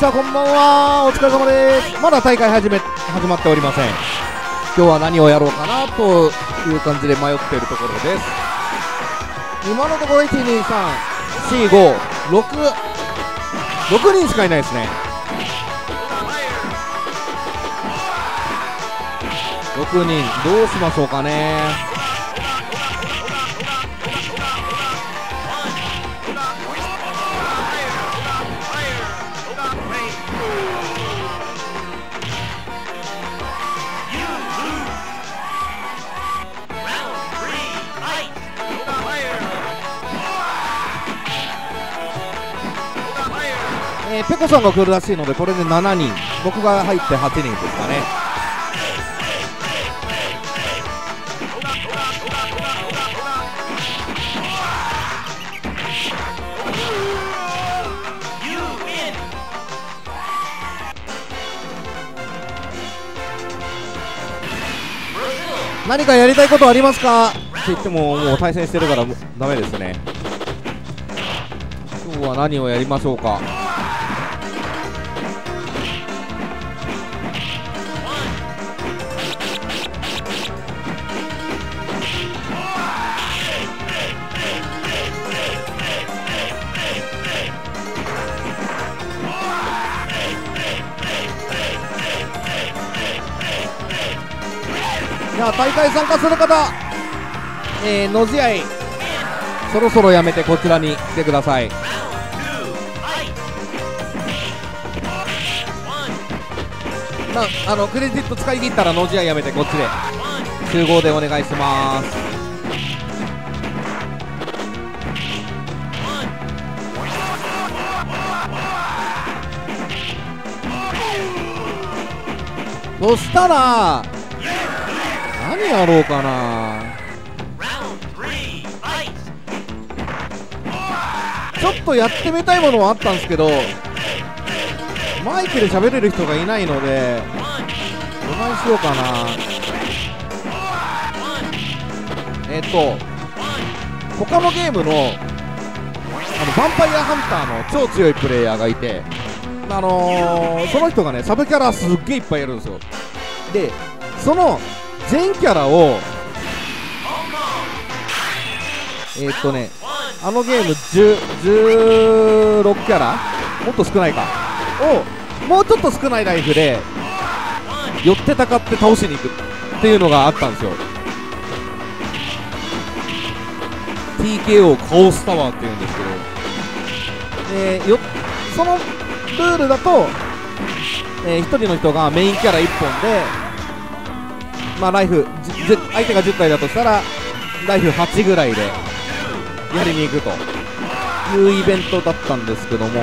おっしゃこんばんは。お疲れ様です。まだ大会始め始まっておりません。今日は何をやろうかなという感じで迷っているところです。今のところ123456人しかいないですね。6人どうしましょうかね。コさんが来るらしいのでこれで7人。僕が入って8人ですかね.何かやりたいことありますか？って言ってももう対戦してるからダメですね。今日は何をやりましょうか？じゃあ大会参加する方えー、のじ合い。そろそろやめてこちらに来てください。なあのクレジット使い切ったらのじ合いやめてこっちで。集合でお願いします。そしたら何やろうかなちょっとやってみたいものはあったんですけどマイクで喋れる人がいないので One. どないしようかなえっ、と他のゲームのあのヴァンパイアハンターの超強いプレイヤーがいてあのー、その人がねサブキャラすっげえいっぱいやるんですよでその全キャラをえっ、とねあのゲーム16キャラ？もっと少ないか。をもうちょっと少ないライフで寄ってたかって倒しに行くっていうのがあったんですよ。TKO カオスタワーっていうんですけど、えーよそのルールだと、え1人の人がメインキャラ1本で、まあ、ライフ相手が10体だとしたらライフ8ぐらいでやりに行くと。いうイベントだったんですけども。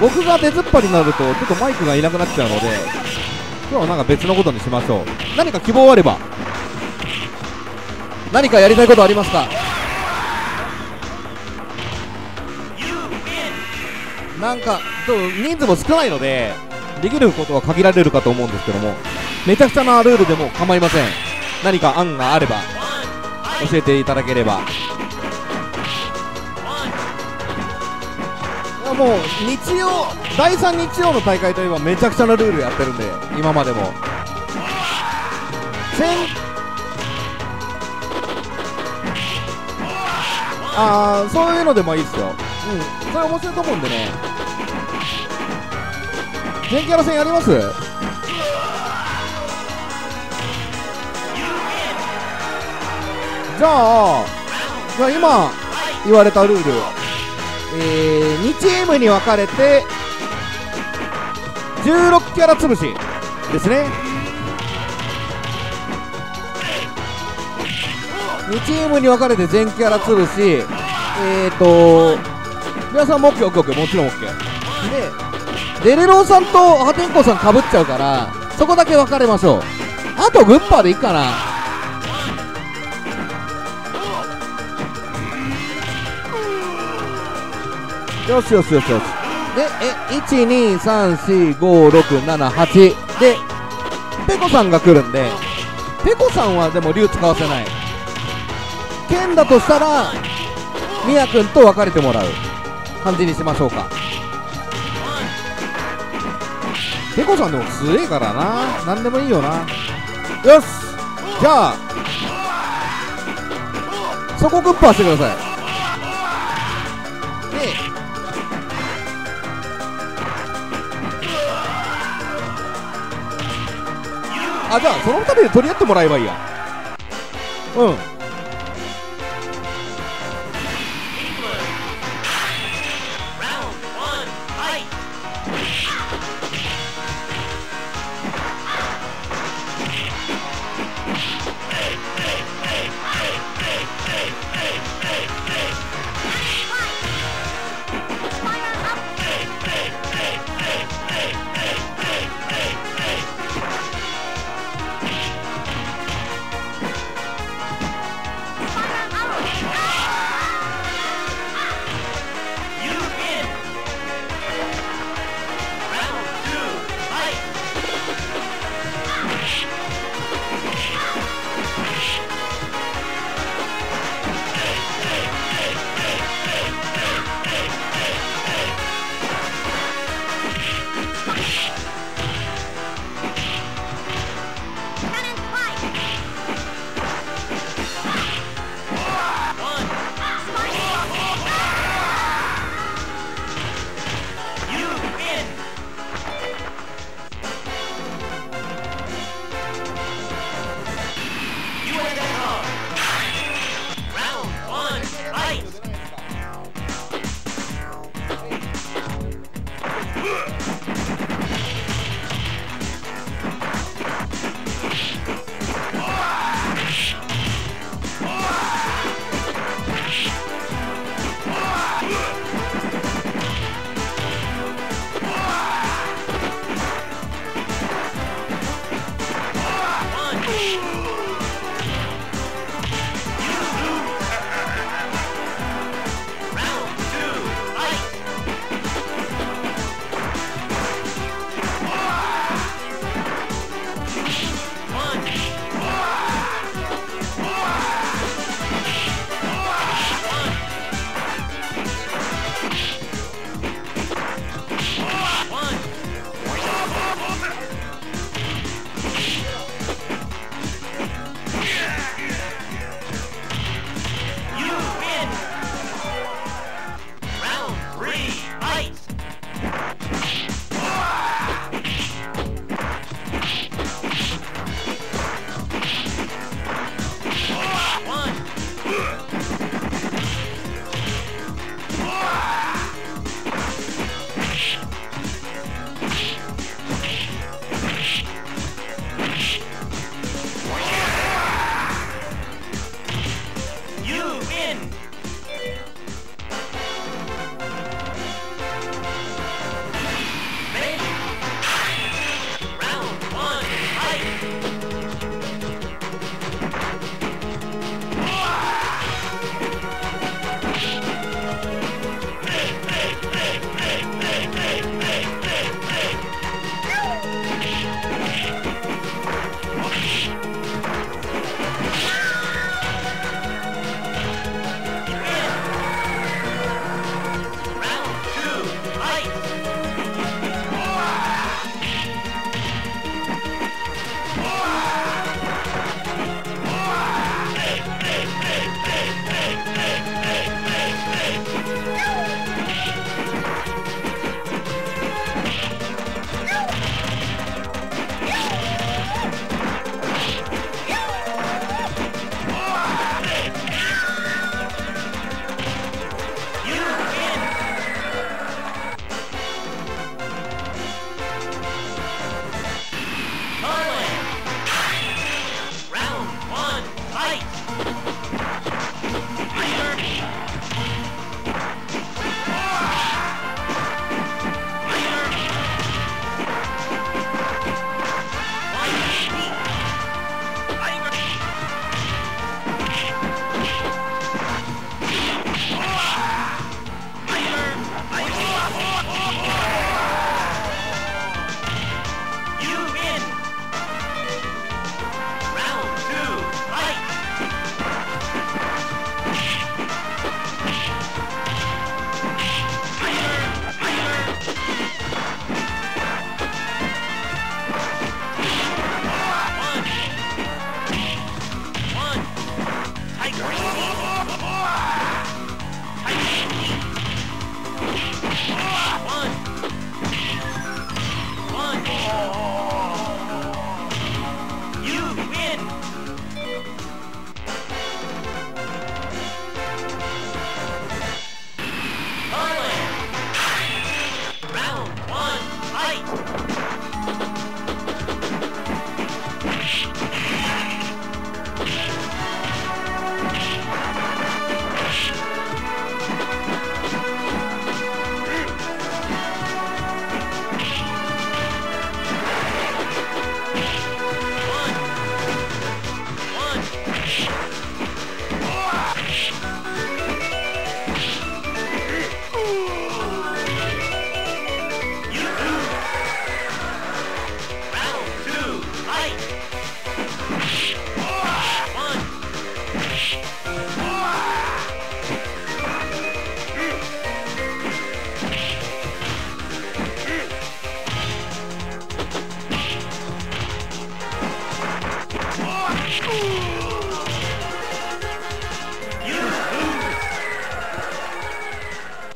僕が出ずっぱりになるとちょっとマイクがいなくなっちゃうので今日はなんか別のことにしましょう。何か希望あれば。何かやりたいことありますか？なんかちょっと人数も少ないのでできることは限られるかと思うんですけども。めちゃくちゃなルールでも構いません。何か案があれば教えていただければ。もう日曜第3日曜の大会といえばめちゃくちゃなルールやってるんで今までも。先あーそういうのでもいいですよ。うんそれ面白いと思うんでね。全キャラ戦やります？じゃあじゃあ今言われたルール。えー、2チームに分かれて16キャラ潰しですね。2チームに分かれて全キャラ潰し。えーと皆さんも OKOKOK もちろん OK でデレローさんと破天荒さんかぶっちゃうからそこだけ分かれましょう。あとグッパーでいいかな。よしよしよしよし。でえ12345678でペコさんが来るんでペコさんはでも竜使わせない。剣だとしたらみやくんと別れてもらう。感じにしましょうか。ペコさんでも強えからな。何でもいいよな。よしじゃあそこグッパーしてください。あじゃあそのために取り合ってもらえばいいや。うん。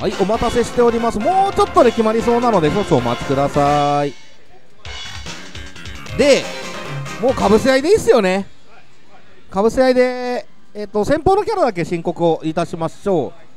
はいお待たせしております。もうちょっとで決まりそうなので少々お待ちください。でもうかぶせ合いでいいっすよね。かぶせ合いでえっ、と先方のキャラだけ申告をいたしましょう。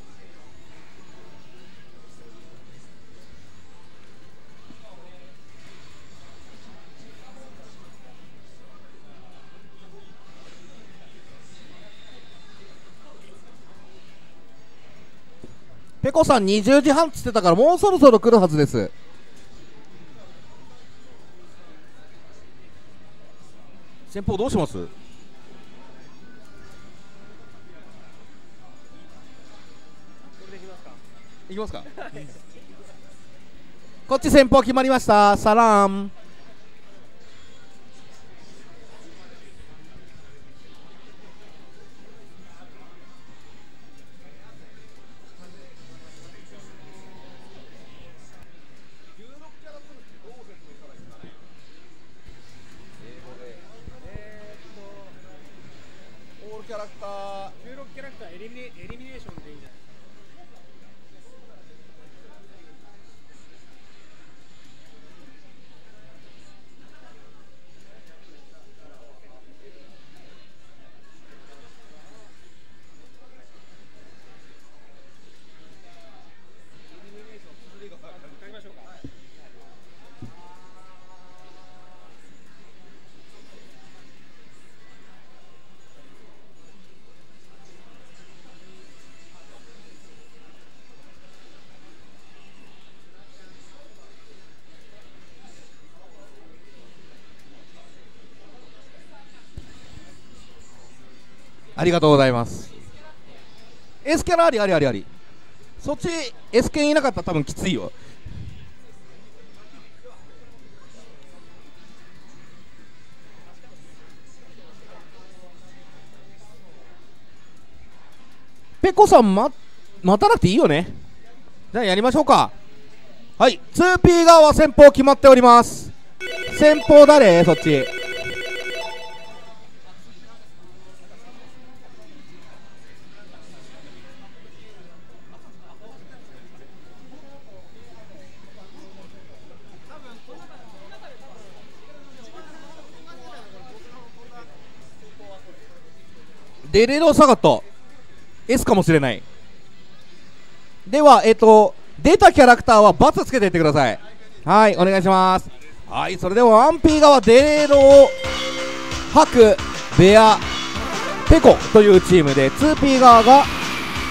ペコさん20時半っつってたからもうそろそろ来るはずです。先方どうします？いきますかこっち先方決まりました。サランありがとうございます。S キャラありありありあり。そっち S 犬いなかったら多分きついよ。ペコさん、ま、待たなくていいよね。じゃあやりましょうか。はい 2P 側は先方決まっております。先方誰？そっち。デレロサガット S かもしれない。ではえっと出たキャラクターは×つけていってください。はいお願いします。はいそれでは 1P 側デレロをハクベアペコというチームで 2P 側が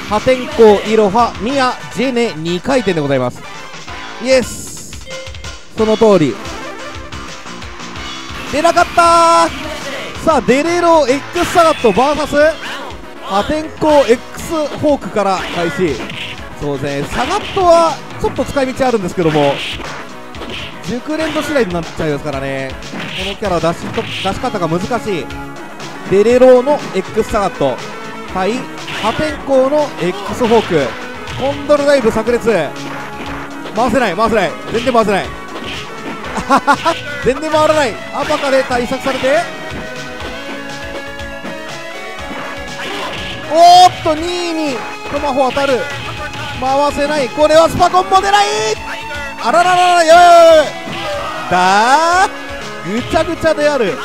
破天荒イロハミヤジェネ2回転でございます。イエス。その通り。出なかったー。さあデレロ X サガット VS 破天荒 X ホークから開始。そうですね。サガットはちょっと使い道あるんですけども熟練度次第になっちゃいますからね。このキャラ出しと出し方が難しい。デレロの X サガット。対破天荒の X ホーク。コンドルダイブ炸裂。回せない回せない。全然回せない。全然回らない。アパカで対策されて。おっと2位にトマホ当たる。回せない。これはスパコンも出ない。あららららやばいだーぐちゃぐちゃである。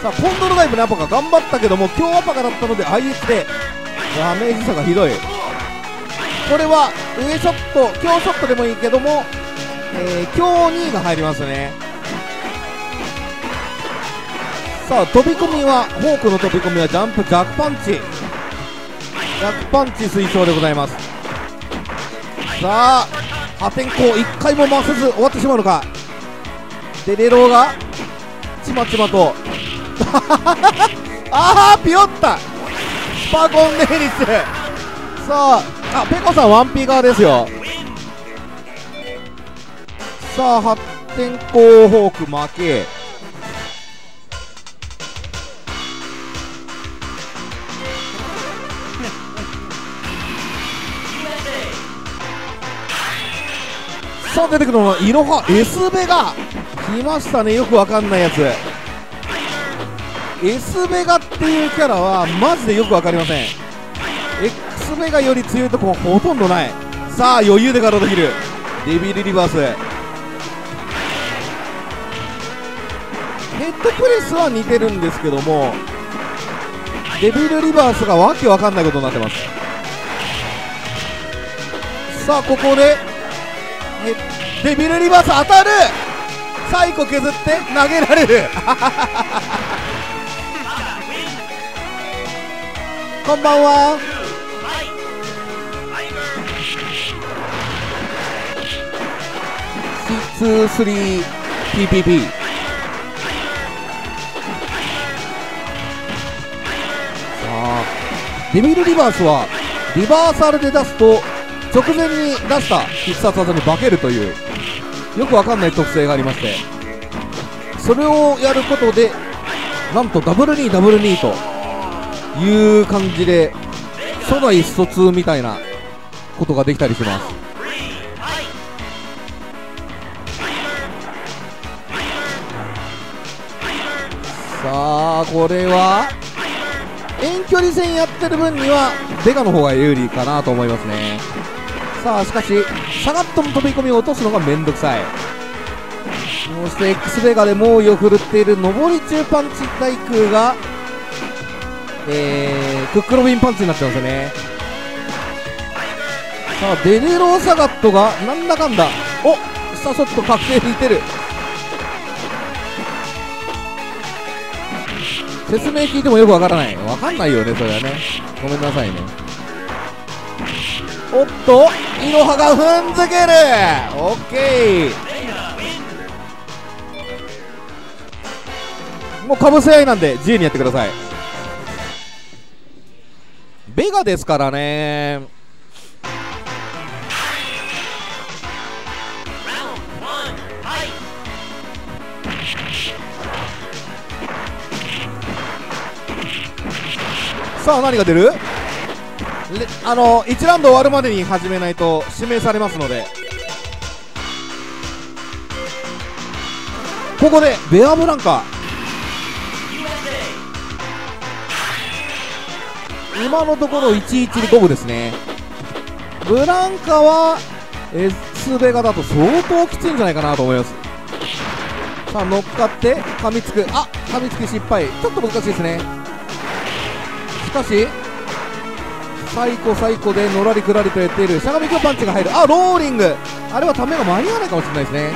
さあコンドルダイブのアパカ頑張ったけども今日アパカだったので IS でダメージ差がひどい。これは上ショット強ショットでもいいけども、えー、強2が入りますね。さあ飛び込みはフォークの飛び込みはジャンプジャックパンチ。ジャックパンチ推奨でございます。さあ破天荒1回も回せず終わってしまうのか。デレローがちまちまと。ああピヨったスパコンネリス。さああペコさん 1P 側ですよ。さあ発展光フォーク負け。さあ出てくるのはイロハ S ベが来ましたね。よくわかんないやつ。エスベガっていうキャラはマジでよく分かりません。X ベガより強いとこはほとんどない。さあ余裕でガードヒルデビルリバース。ヘッドプレスは似てるんですけどもデビルリバースがわけわかんないことになってます。さあここでデビルリバース当たる。サイコ削って投げられる。こんばんは。6-3-PPP さあデビルリバースはリバーサルで出すと直前に出した必殺技に化けるというよくわかんない特性がありましてそれをやることでなんとダブル2ダブル2という感じで初代疎通みたいなことができたりします。さあこれは遠距離戦やってる分にはデカの方が有利かなと思いますね。さあしかしサガットの飛び込みを落とすのがめんどくさい。そして X ベガで猛威を振るっている上り中パンチ対空がえー、クックロビンパンチになってますよね。さあデネローサガットがなんだかんだおさあちょっと確定引いてる。説明聞いてもよくわからない。わかんないよねそれはね。ごめんなさいね。おっとイロハが踏んづける。オッケーもうかぶせ合いなんで自由にやってください。ベガですからね。さあ何が出る？あの1ラウンド終わるまでに始めないと指名されますので。ここでベアブランカ。今のところ11で五分ですね。ブランカは S ベガだと相当きついんじゃないかなと思います。さあ乗っかって噛みつく。あ噛みつき失敗。ちょっと難しいですね。しかしサイコサイコでのらりくらりとやっている。しゃがみ強パンチが入る。あローリング。あれはためが間に合わないかもしれないですね。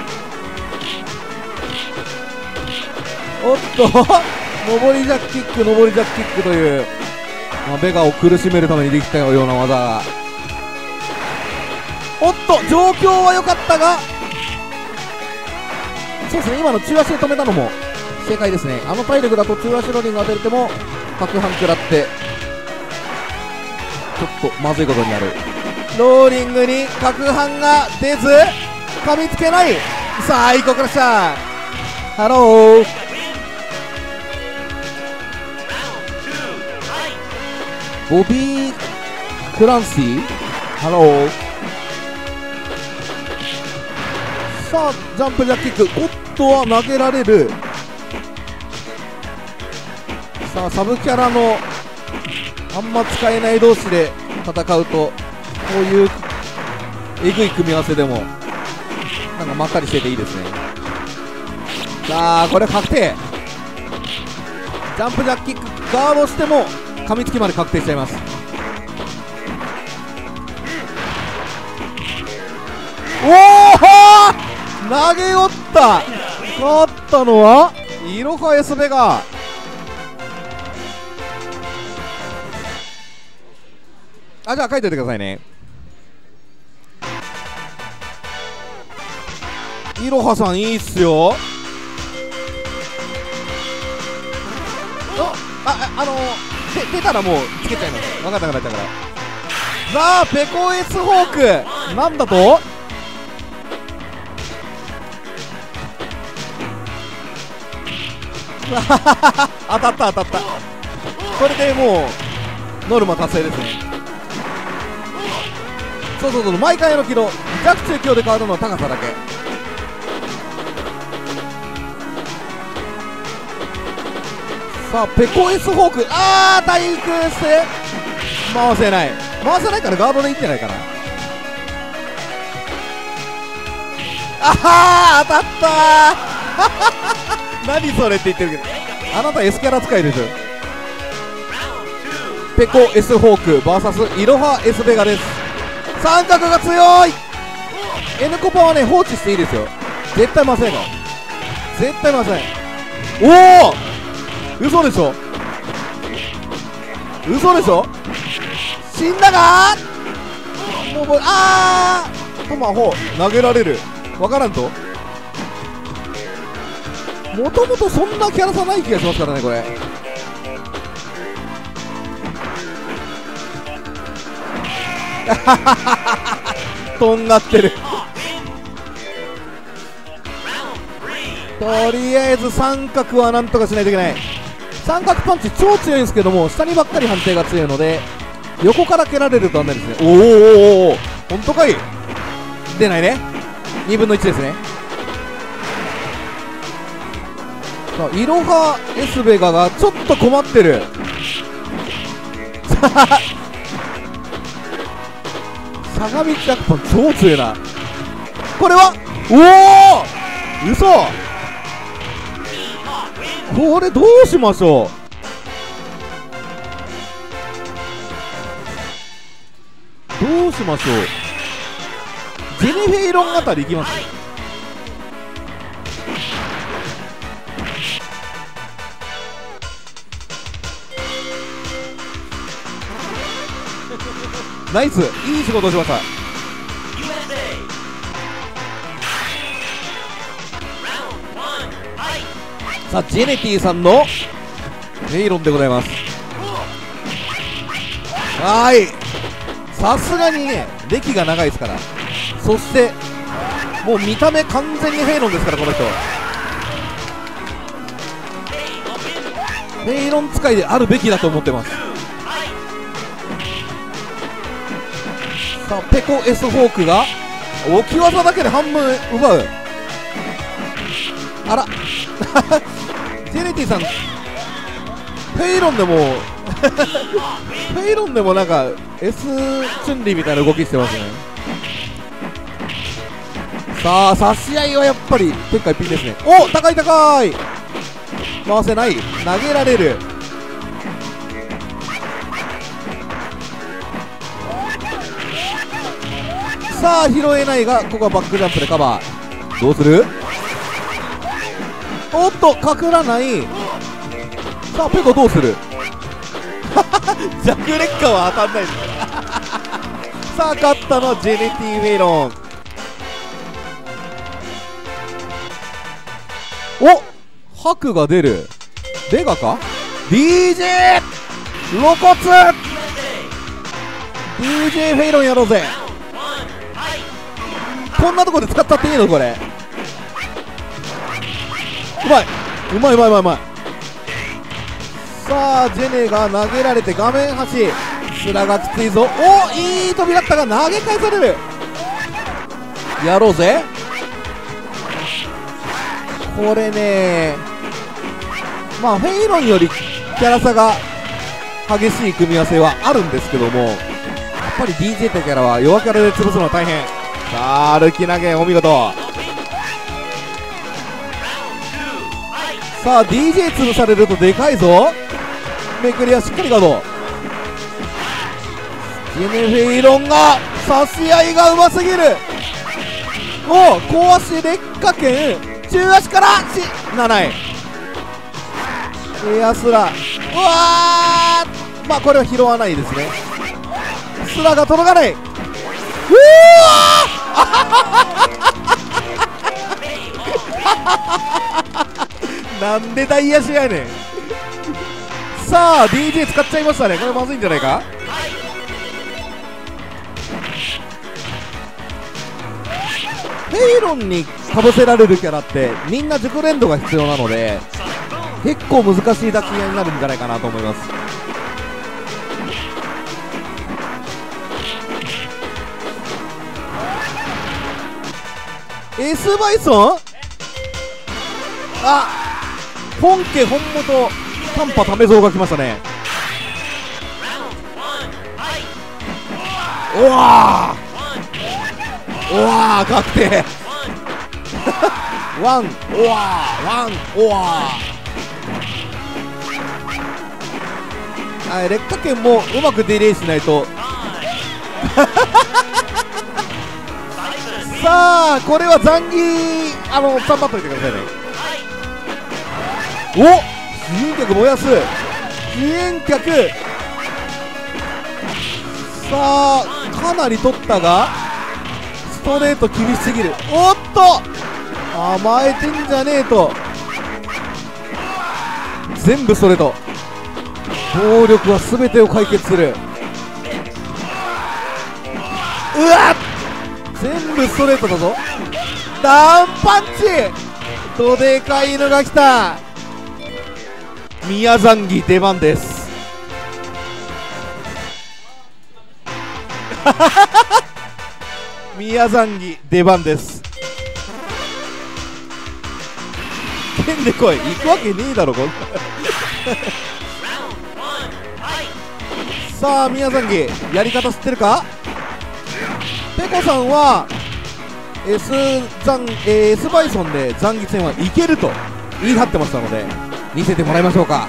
おっと上りジャックキック上りジャックキックという、まあ、ベガを苦しめるためにできたような技が。おっと状況は良かったがそうですね今の中足で止めたのも正解ですね。あの体力だと中足ローリング当てれても角半食らってちょっとまずいことになる。ローリングに角半が出ず噛みつけない。さあいこクラッシャーハロー!ボビー・クランシー？ハローさあジャンプジャッキック。おっとは投げられる。さあサブキャラのあんま使えない同士で戦うとこういうえぐい組み合わせでもなんかまったりしてていいですね。さあこれ確定。ジャンプジャッキックガードしても噛みつきまで確定しちゃいます。おお投げ寄った!勝ったのはイロハエスベガー。あじゃあ書いておいてくださいね。イロハさんいいっすよ。あああので出たらもうつけちゃいます。分かった分かった分かったさあペコ S ホーク。なんだと？当たった当たった。これでもうノルマ達成ですねそうそうそう毎回のキロ弱中強で変わるのは高さだけ。さあペコ S フォーク。あー対空して。回せない。回せないからガードでいいんじゃないかなあはー当たった 何それって言ってるけど。あなた S キャラ使いでしょペコ S フォーク VS イロハ S ベガです。三角が強い。N コパはね放置していいですよ。絶対ませんから絶対ませんおお嘘でしょ?嘘でしょ?死んだか?もうもうあー!トマホ投げられる。わからんと?もともとそんなキャラ差ない気がしますからねこれ。とんがってる。とりあえず三角はなんとかしないといけない。三角パンチ超強いんですけども下にばっかり判定が強いので横から蹴られるとダメですね。おーおーおおー。本当かい？出ないね。2分の1ですね。さあいろはエスベガがちょっと困ってる。さあ相模ジャクパン超強いな。これは？おお嘘！これどうしましょう？どうしましょう？ジェニフェイロンあたりいきます。ナイス。いい仕事をしました。さあジェネティさんのメイロンでございます。はい。さすがにね歴が長いですから。そしてもう見た目完全にフェイロンですからこの人。ヘイロン使いであるべきだと思ってます。ペコ S フォークが置き技だけで半分奪う。あら。ジェネティさんフェイロンでも フェイロンでもなんか S チュンリーみたいな動きしてますね。さあ差し合いはやっぱり天下一品ですね。お高い高い。回せない。投げられる。さあ拾えないがここはバックジャンプでカバー。どうする？おっとからない。さあペコどうする？弱劣化は当たんないです。さあ勝ったのはジェネティ・メイロン。おハクが出る。ベガか？DJ 露骨. DJ フェイロンやろうぜ.こんなとこで使ったっていいのこれ。うまい。うまいうまいうまいうまい。さあジェネが投げられて画面端。スラがきついぞおいい飛びだったが投げ返される。やろうぜ。これね。まあフェイロンよりキャラ差が激しい組み合わせはあるんですけども。やっぱり DJ ってキャラは弱キャラで潰すのは大変。さあ歩き投げお見事。さあ DJ 潰されるとでかいぞ。めくりはしっかりガード。ジェネフェイロンが差し合いがうますぎる。お小足劣化剣中足からし7位エアスラ。うわー。まあこれは拾わないですね。スラが届かない。うわーなんで大足やねん。さあ DJ 使っちゃいましたね。これまずいんじゃないか？フェイロンにかぶせられるキャラってみんな熟練度が必要なので結構難しい抱き合いになるんじゃないかなと思います。エスバイソン？あ本家本元短波ため像が来ましたね。おわおわー確定。ワン。おわーワン。おわー。はい劣化圏もうまくディレイしないと。さあこれは残儀。あの頑張っといてくださいね.お支援客燃やす。支援客。さあかなり取ったがストレート厳しすぎる。おっと甘えてんじゃねえと。全部ストレート。暴力は全てを解決する。うわっ全部ストレートだぞ。ダウンパンチ。どでかいのが来た。宮残儀出番です。宮残儀出番です。剣で来い。行くわけねえだろこん さあ宮残儀やり方知ってるか？ペコさんは S 残、えー S バイソンで残儀戦はいけると言い張ってましたので見せてもらいましょうか。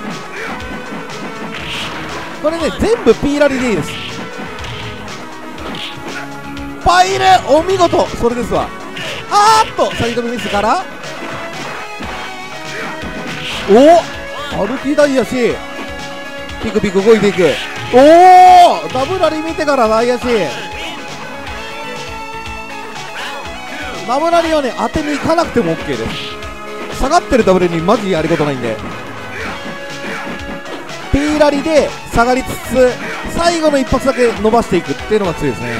これね全部 P ラリでいいです。パイルお見事それですわ。あーっと先飛びミスから。お歩き台やしピクピク動いていく。おおダブラリ見てから大足ダブラリはね当てに行かなくても OK です。下がってるダブルにマジやることないんで。ピーラリで下がりつつ最後の一発だけ伸ばしていくっていうのが強いですね。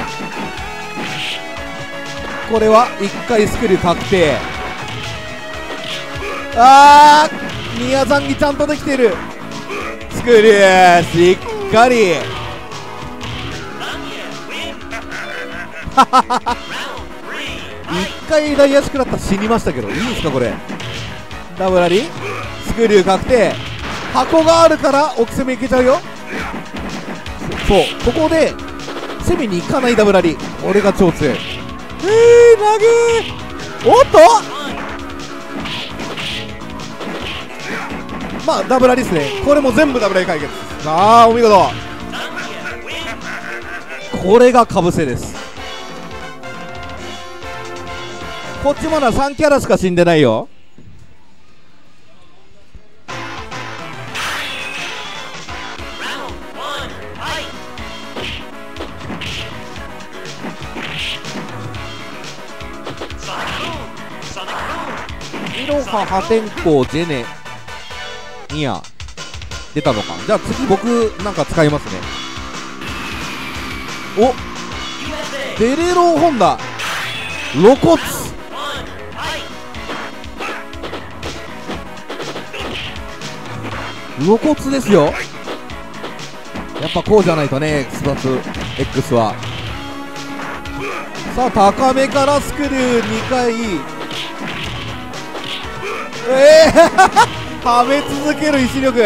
これは1回スクリュー確定あー宮残儀ちゃんとできてる。スクリューしっかり。Round three. 一回ダイヤ食らったら死にましたけどいいんですかこれ？ダブラリスクリュー確定箱があるから奥攻めいけちゃうよ？そう。ここで攻めに行かないダブラリ俺が超強いえー投げおっと？まあダブラリですね。これも全部ダブラリ解決。ああお見事。これがかぶせです。こっちまだ3キャラしか死んでないよ Round one, fight. Sonic boom. Sonic boom. イロハ破天荒ジェネニア出たのかじゃあ次僕なんか使いますねおデレローホンダ露骨露骨ですよ。やっぱこうじゃないとねスバツ X は。さあ高めからスクリュー2回。ええー、はめ続ける意志力。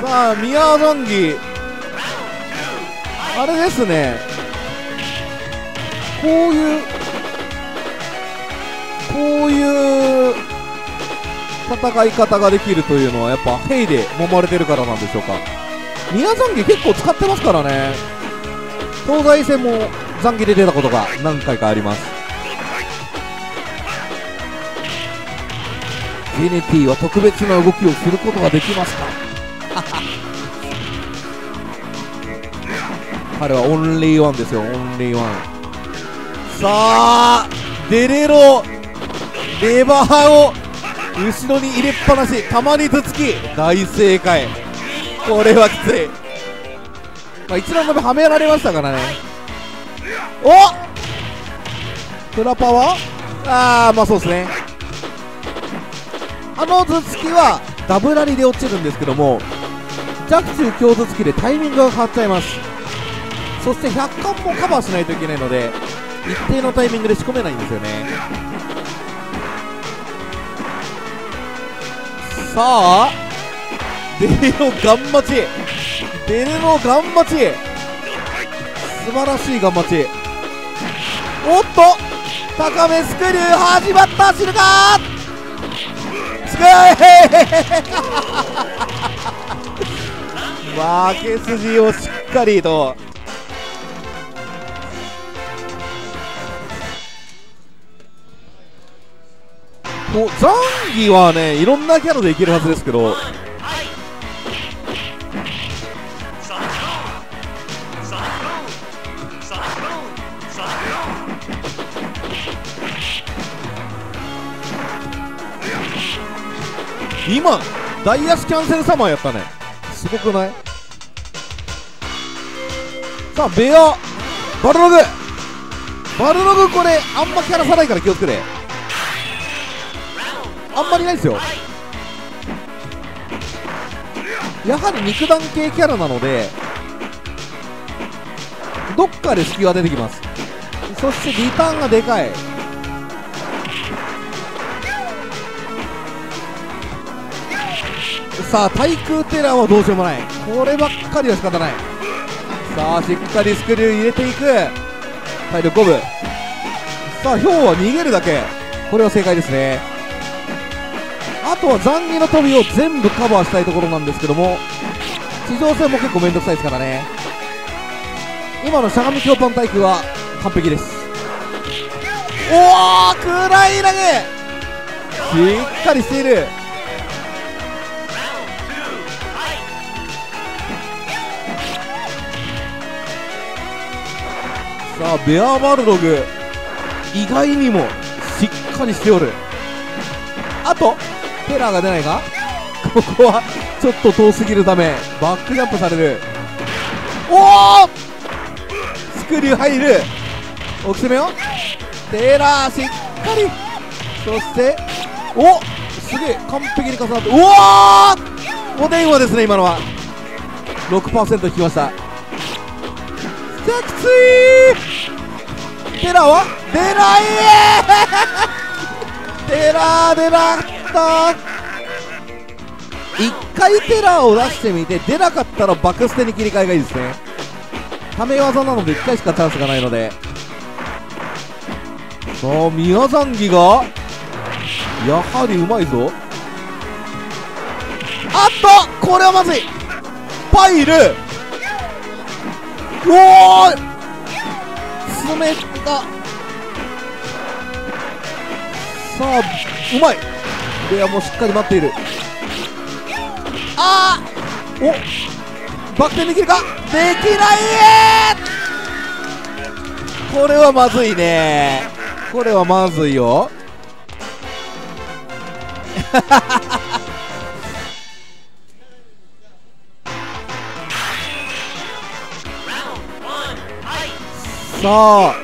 さあ宮残儀 Round two, あれですね。こういうこういう戦い方ができるというのはやっぱヘイで揉まれてるからなんでしょうか。宮残儀結構使ってますからね。東西戦も残儀で出たことが何回かあります。ジェネティは特別な動きをすることができますか？彼はオンリーワンですよ。オンリーワン。さあデレロレバーを後ろに入れっぱなしたまに頭突き。大正解。これはきつい、まあ、一覧の目はめられましたからね。おフラパワー？ああまあそうですね。あの頭突きはダブラリで落ちるんですけども弱中強頭突きでタイミングが変わっちゃいます。そして100巻もカバーしないといけないので一定のタイミングで仕込めないんですよね。あデレロガン待ち。デレロガン待ち。素晴らしいガン待ち。おっと高めスクリュー始まった知るか。すごい負け筋をしっかりと。こうザンギはねいろんなキャラでいけるはずですけど。今ダイヤスキャンセルサマーやったね。すごくない？さあベアバルログ。バルログこれあんまキャラさないから気をつけて。あんまりないですよ。やはり肉弾系キャラなのでどっかで隙は出てきます。そしてリターンがでかい。さあ対空テラーはどうしようもない。こればっかりは仕方ない。さあしっかりスクリュー入れていく。体力5分。さあヒョウは逃げるだけ。これは正解ですね。あとは残儀の飛びを全部カバーしたいところなんですけども地上戦も結構めんどくさいですからね。今のしゃがみ強パン耐久は完璧です。おお暗い投げしっかりしている。Round 2, fight! さあベアバルログ。意外にもしっかりしておる。あとテラーが出ないか？ここはちょっと遠すぎるためバックジャンプされる。おおスクリュー入る。大きせめよテラーしっかり。そしてお！すげえ完璧に重なってうわー！お電話ですね今のは。6%引きました。着地！テラは？出ないテラー出なかった。一回テラーを出してみて出なかったらバクステに切り替えがいいですね。ため技なので1回しかチャンスがないので。さあ宮残儀がやはりうまいぞ。あっとこれはまずい！パイル！うおー爪がさあうまい！レアもしっかり待っている。あー。お。バク転できるか？できないこれはまずいね。これはまずいよ。Round 1, fight! さあ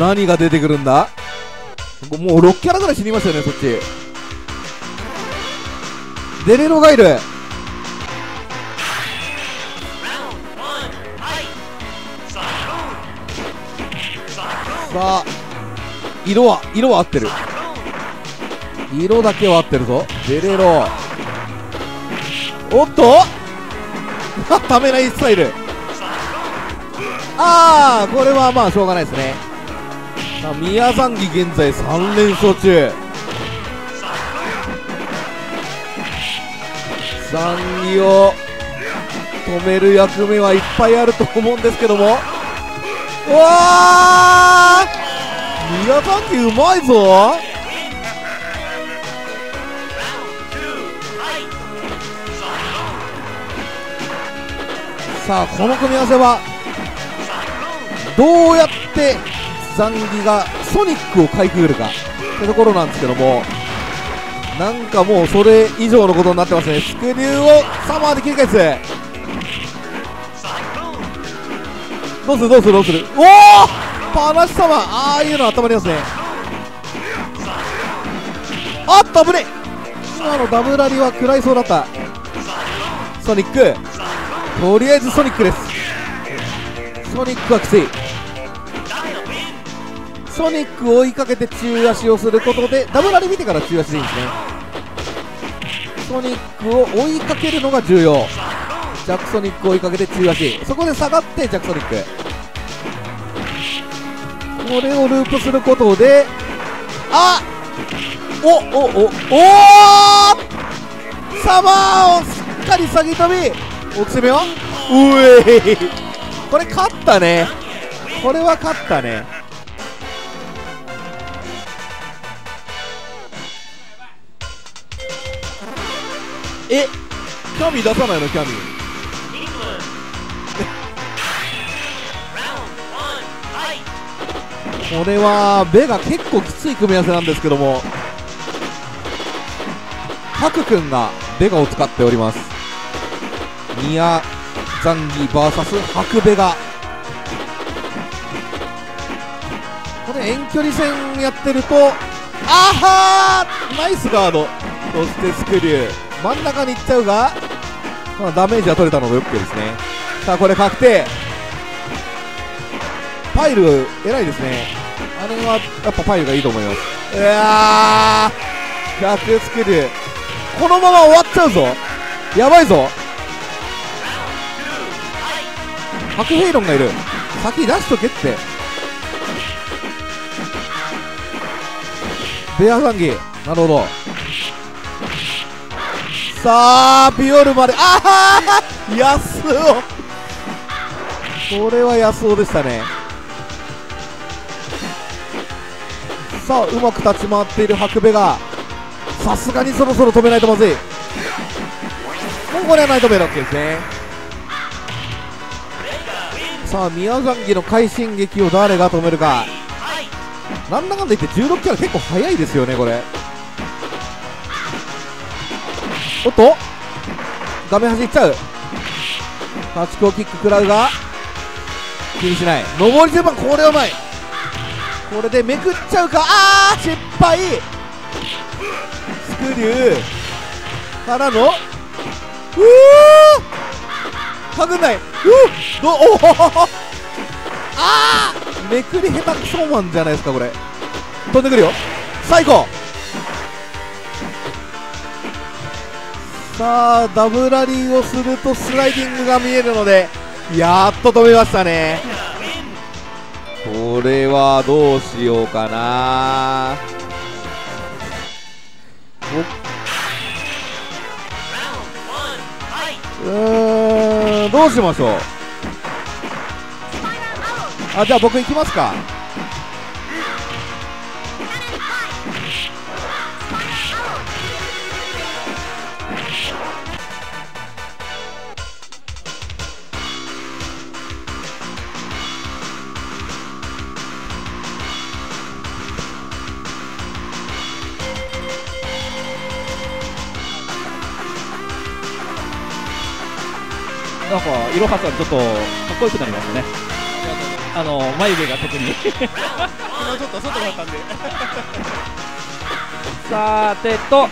何が出てくるんだ？もう6キャラぐらい死にましたよねそっちデレロがいるさあ色は色は合ってる。色だけは合ってるぞ。デレロ。おっと？ためないスタイル。ああこれはまあしょうがないですね。さあ宮残儀現在3連勝中。残儀を止める役目はいっぱいあると思うんですけども。うわー。宮残儀うまいぞ。さあこの組み合わせはどうやって残儀がソニックをかいくぐるかってところなんですけども。なんかもうそれ以上のことになってますね。スクリューをサマーで切り返す。どうする？どうする？どうする？おおパナシ様ああいうの頭にありますね。あっと危ねえ！今のダブラリは食らいそうだった。ソニック。とりあえずソニックです。ソニックはきつい。ソニックを追いかけて中足をすることでダブラリ見てから中足でいいんですね。ソニックを追いかけるのが重要。ジャックソニックを追いかけて中足。そこで下がってジャックソニックこれをループすることであおおおおーサマーをしっかり下げ飛び奥攻めはう。えこれ勝ったね。これは勝ったね。えキャミー出さないのキャミ England. Round one, fight. これはベが結構きつい組み合わせなんですけどもハク君がベガを使っておりますニアザンギ VS ハクベガこれ遠距離戦やってるとあはーナイスガードそしてスクリュー真ん中に行っちゃうが、まあ、ダメージは取れたので OK ですね。さあこれ確定。パイル偉いですね。あれはやっぱパイルがいいと思います。うわー逆スクリューこのまま終わっちゃうぞ。やばいぞ。Round two, fight. ハクヘイロンがいる。先出しとけって。ベアザンギ。なるほど。さあビオルまで。ああ安尾。これは安尾でしたね。さあうまく立ち回っている白部が。さすがにそろそろ止めないとまずい。もうこれはナイトメイド OK ですね。さあ宮崎の快進撃を誰が止めるか。なんだかんだ言って16キャラ結構早いですよねこれ。おっと。画面端行っちゃう。ハチ公キック食らうが。気にしない。上り順番これはうまい。これでめくっちゃうか。あー失敗。スクリューからの。うー。かぐんない。うー。どおおあーめくり下手くそマンじゃないですかこれ飛んでくるよ最高さあダブラリーをするとスライディングが見えるのでやっと止めましたね。これはどうしようかな。うーんどうしましょう。あじゃあ僕行きますか。なんか、いろはさん、ちょっとかっこよくなりましたね。あの眉毛が特に。昨日ちょっと外だったんで さてと、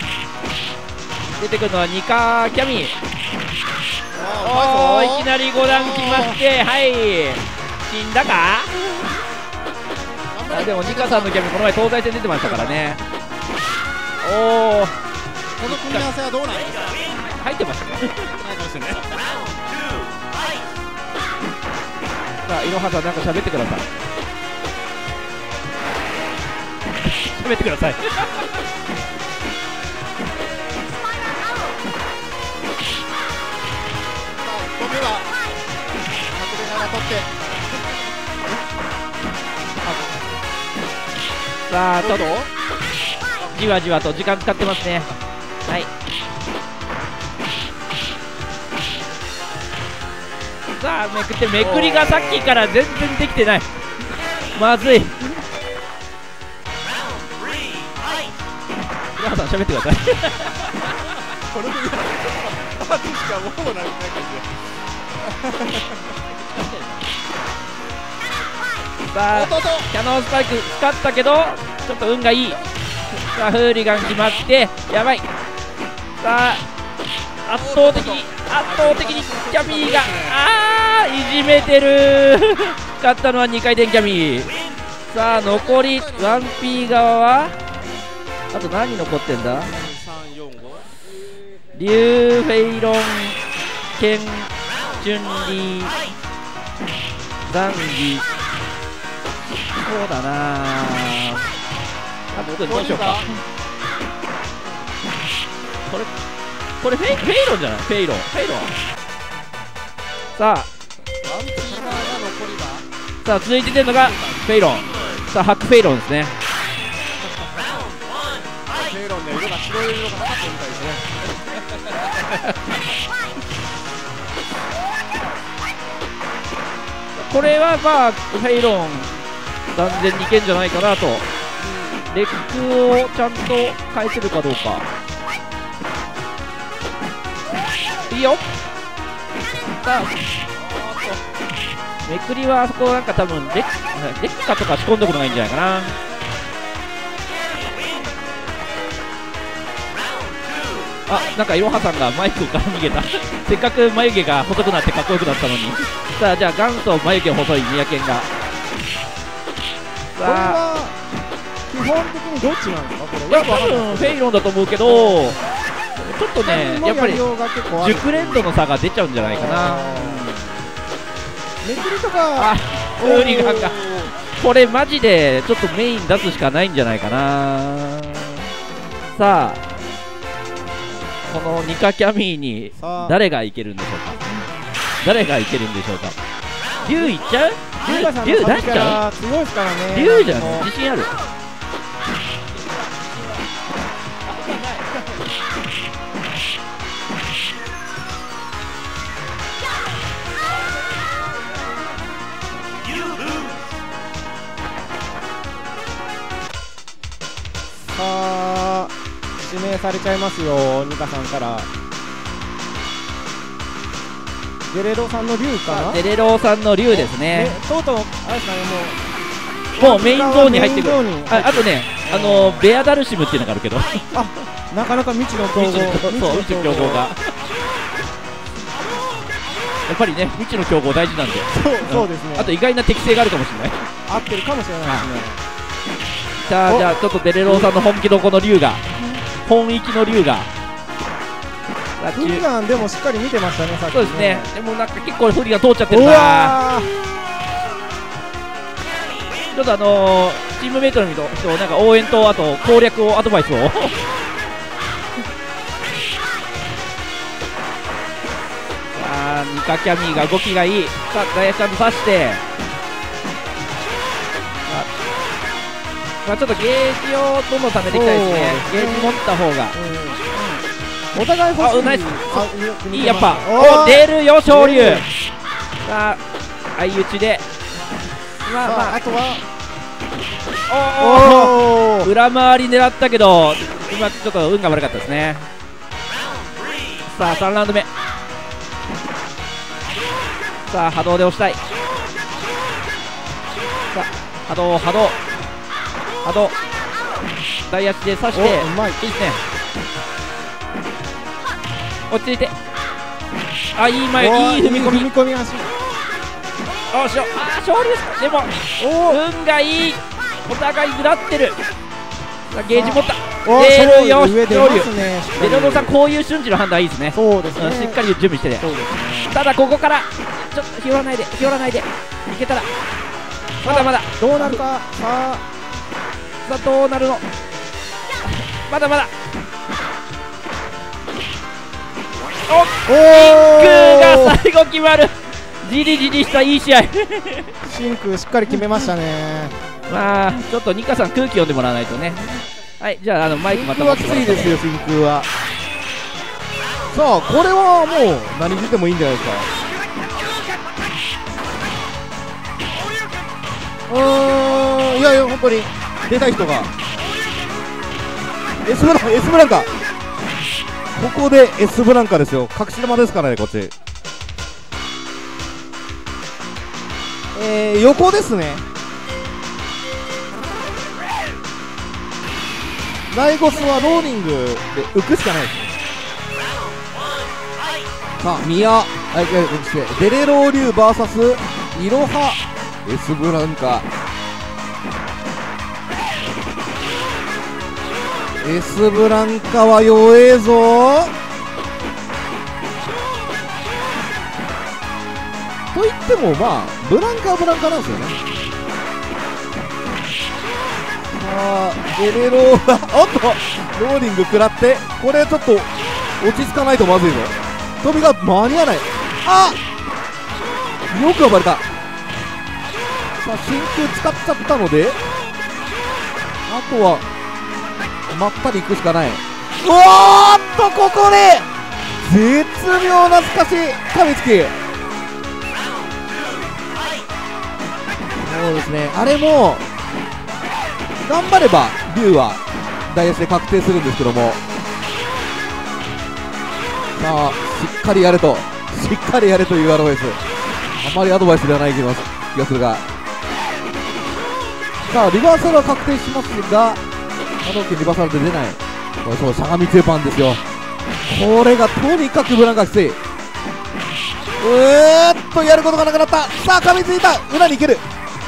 出てくるのはニカキャミ。おーいきなり5段きまして、はい。死んだか？あでもニカさんのキャミ、この前東西戦出てましたからね。おお、この組み合わせはどうなんですか？入ってましたかさあ、いろはさん、なんか喋ってください。喋ってください。5秒は白部が取ってさあ、ちょっとどうぞじわじわと時間使ってますね。はい。さあ、めくって、めくりがさっきから全然できてない。まずい。Round three, fight. 浦原さん、喋ってください。これでパーティーしかもうないない感さあ、キャノンスパイク使ったけど、ちょっと運がいい。さあ、フーリガン決まって、やばい。さあ、圧倒的に、圧倒的にキャミーが、あー、いじめてる。勝ったのは2回転キャミー。さあ、残り 1P 側は、あと何残ってんだ？リュウ・フェイロンケン・チュンリーザンギ。そうだな。あ僕どうしようか。これこれフェイフェイロンじゃない？フェイロン。フェイロン。さあさあ続いて出るのがフェイロン。さあハックフェイロンですね。フェイロンね色が白い色がなかったみたいですねこれはまあフェイロン断然にいけんじゃないかなと。レックをちゃんと返せるかどうか。いいよ。さあめくりはあそこなんか多分レッレッカとか仕込んどくのがいいんじゃないかな。あなんかいろはさんがマイクから逃げた。せっかく眉毛が細くなってかっこよくなったのに。さあじゃあ元祖眉毛細い三宅が。これさあは基本的にどっちなんですか？これいや多分フェイロンだと思うけどちょっとねやっぱり熟練度の差が出ちゃうんじゃないかなめくりとか。あウー。リガンがこれマジでちょっとメイン出すしかないんじゃないかな。さあこのニカキャミーに誰がいけるんでしょうか？誰がいけるんでしょうか？竜いっちゃう？龍出しちゃラ強いですからね。う竜じゃん自信ある指名されちゃいますよニカさんから。ゲレロさんの竜かな？デレローさんの竜ですね。とうとうあれですかねもう。もうメインゾーンに入ってくる。ああとねあのベアダルシムっていうのがあるけど。なかなか未知の競合。未知の競合が。やっぱりね未知の競合大事なんで。そうですね。あと意外な適性があるかもしれない。合ってるかもしれないですね。おさあじゃあちょっとデレローさんの本気のこの竜が本域の竜が。さあフリガンでもしっかり見てましたね。さっきそうですね。でもなんか結構フリが通っちゃってうるなわちょっとあのー、チームメイトの人なんか応援とあと攻略をアドバイスを。さ あニカキャミーが動きがいい。さあダイヤちゃんと刺してまあちょっとゲージをどんどん貯めていきたいですね。ゲージ持った方が。ーお互い欲しい。あナイス。あいいやっぱ。おお出るよ昇竜さあ相打ちで。まあまあさあ。あとは。おおおー。裏回り狙ったけど今ちょっと運が悪かったですね。さあ3ラウンド目。さあ波動で押したい。さあ波動波動波動大足で刺しておうまい。いいですね落ち着いて。あいい前いい踏み込み。踏み込み足。おしよあー勝利ですでも運がいい。お互いぐらってる。さあゲージ持った。お出るよ上出ますねさんこういう瞬時の判断いいですね。そうですね。うんしっかり準備してね。ただここからちょっと拾わないで拾わないで。いけたら。まだまだ。どうなるか。さあさあどうなるの？まだまだ。おおグーが最後決まる。じりじりしたいい試合。真空しっかり決めましたね。まあちょっとニカさん空気読んでもらわないとね。はいじゃああのマイクまた真空はきついですよ真空は。さあこれはもう何出てもいいんじゃないですか。うー。んいやいや本当に出た人が。S ブランカ S ブランカここで S ブランカですよ。隠し玉ですからねこっち。えー、横ですね。ライゴスはローリングで浮くしかない。ですさあ、ミヤ、はい、デレローリュウ VS イロハ。エスブランカ。エスブランカは弱えぞ。と言ってもまあブランカはブランカなんですよね。さあエレローはおっとローリング食らってこれちょっと落ち着かないとまずいぞ。飛びが間に合わない。あよく暴れた。さあ真空使っちゃったのであとはまったり行くしかない。おーっとここで絶妙なすかし噛みつきそうですね。あれも頑張れば竜はダイヤスで確定するんですけども。さあしっかりやれと。しっかりやれというアドバイス。あまりアドバイスではない気がす気がするが。さあリバーサルは確定しますが波動拳リバーサルで出ない。これそうしゃがみ強パンですよ。これがとにかくブランカきつい。うーっとやることがなくなった。さあ噛みついた。裏に行ける。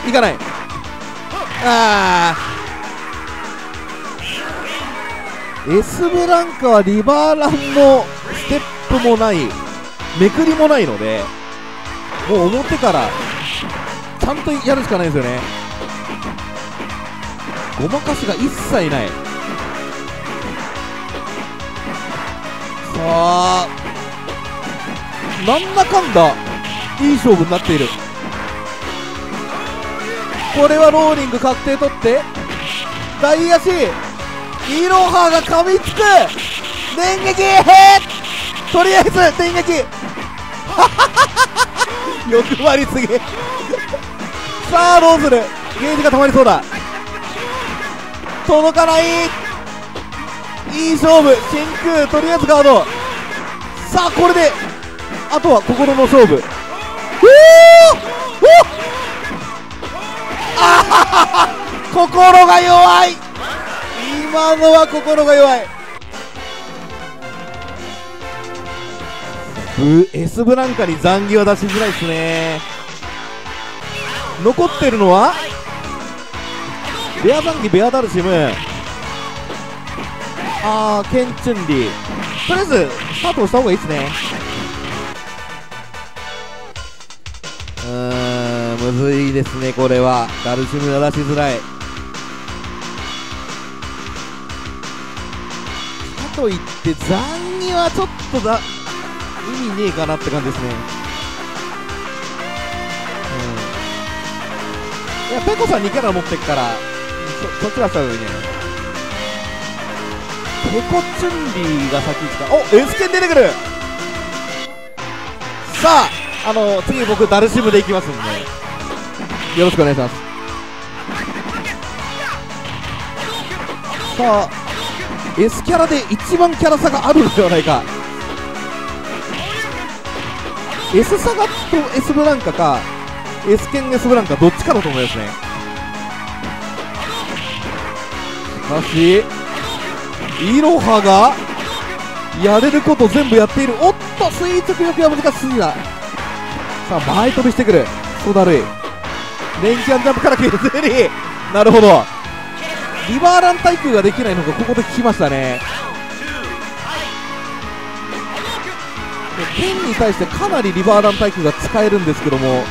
いかない。あー。S ブランカはリバーランもステップもない。めくりもないのでもう表からちゃんとやるしかないですよね。ごまかしが一切ない。さあなんだかんだいい勝負になっている。これはローリング確定取って大足イロハが噛みつく。電撃とりあえず電撃。欲張りすぎ。さあどうするゲージが溜まりそうだ。届かない。いい勝負。真空とりあえずガード。さあこれであとは心の勝負。おおあははは心が弱い。今のは心が弱い。ブ S ブランカに残儀は出しづらいですね。残ってるのはベアザンギベアダルシムあーケンチュンリとりあえずスタートした方がいいですねうーんむずいですねこれはダルシムが出しづらいかといって残儀はちょっとだ意味ねえかなって感じですねうんいやペコさん2キャラ持ってっからそっちがした方がいいねペコチュンリーが先に来た。おエスケン出てくる。さああの次僕ダルシムでいきますんで。よろしくお願いします。さあ S キャラで一番キャラ差があるのではないか。S サガと S ブランカか S ケン S ブランカどっちかだと思いますね。しかしイロハがやれること全部やっている。おっと垂直力が難しすぎださあ前飛びしてくる。そうだるいレンキャンジャンプから削りなるほど。リバーラン対空ができないのがここで聞きましたね。剣に対してかなりリバーラン対空が使えるんですけども。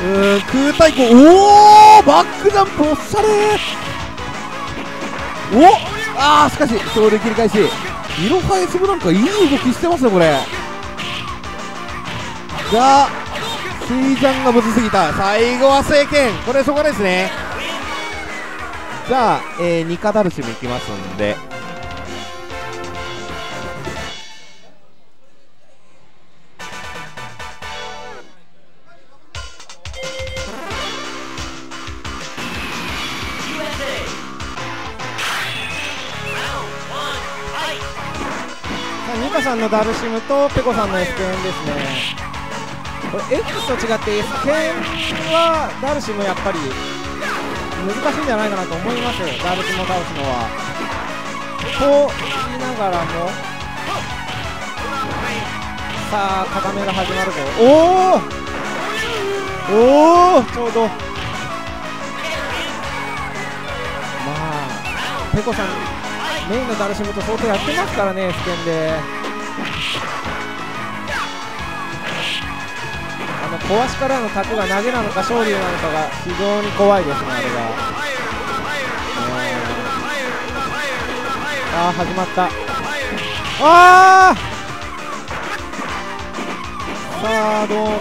うーん空対空。おおバックジャンプおっしゃれ。おああしかし勝利切り返し。イロハエスブランカいい動きしてますねこれ。がスイジャンがむずすぎた。最後は聖剣。これそこですね。じゃあ、えー、ニカダルシムいきますんで。んのダルシムとペコさんの S ケンですね。これ X と違って S ケンはダルシムやっぱり難しいんじゃないかなと思います。ダルシムを倒すのは。と言いながらも。さあ固めが始まるぞ。おおおおちょうど。まあペコさんメインのダルシムと相当やってますからね、スケンで。の壊しからのタクが投げなのか昇竜なのかが非常に怖いですねあれが、ああ始まった。ああさあどうだ。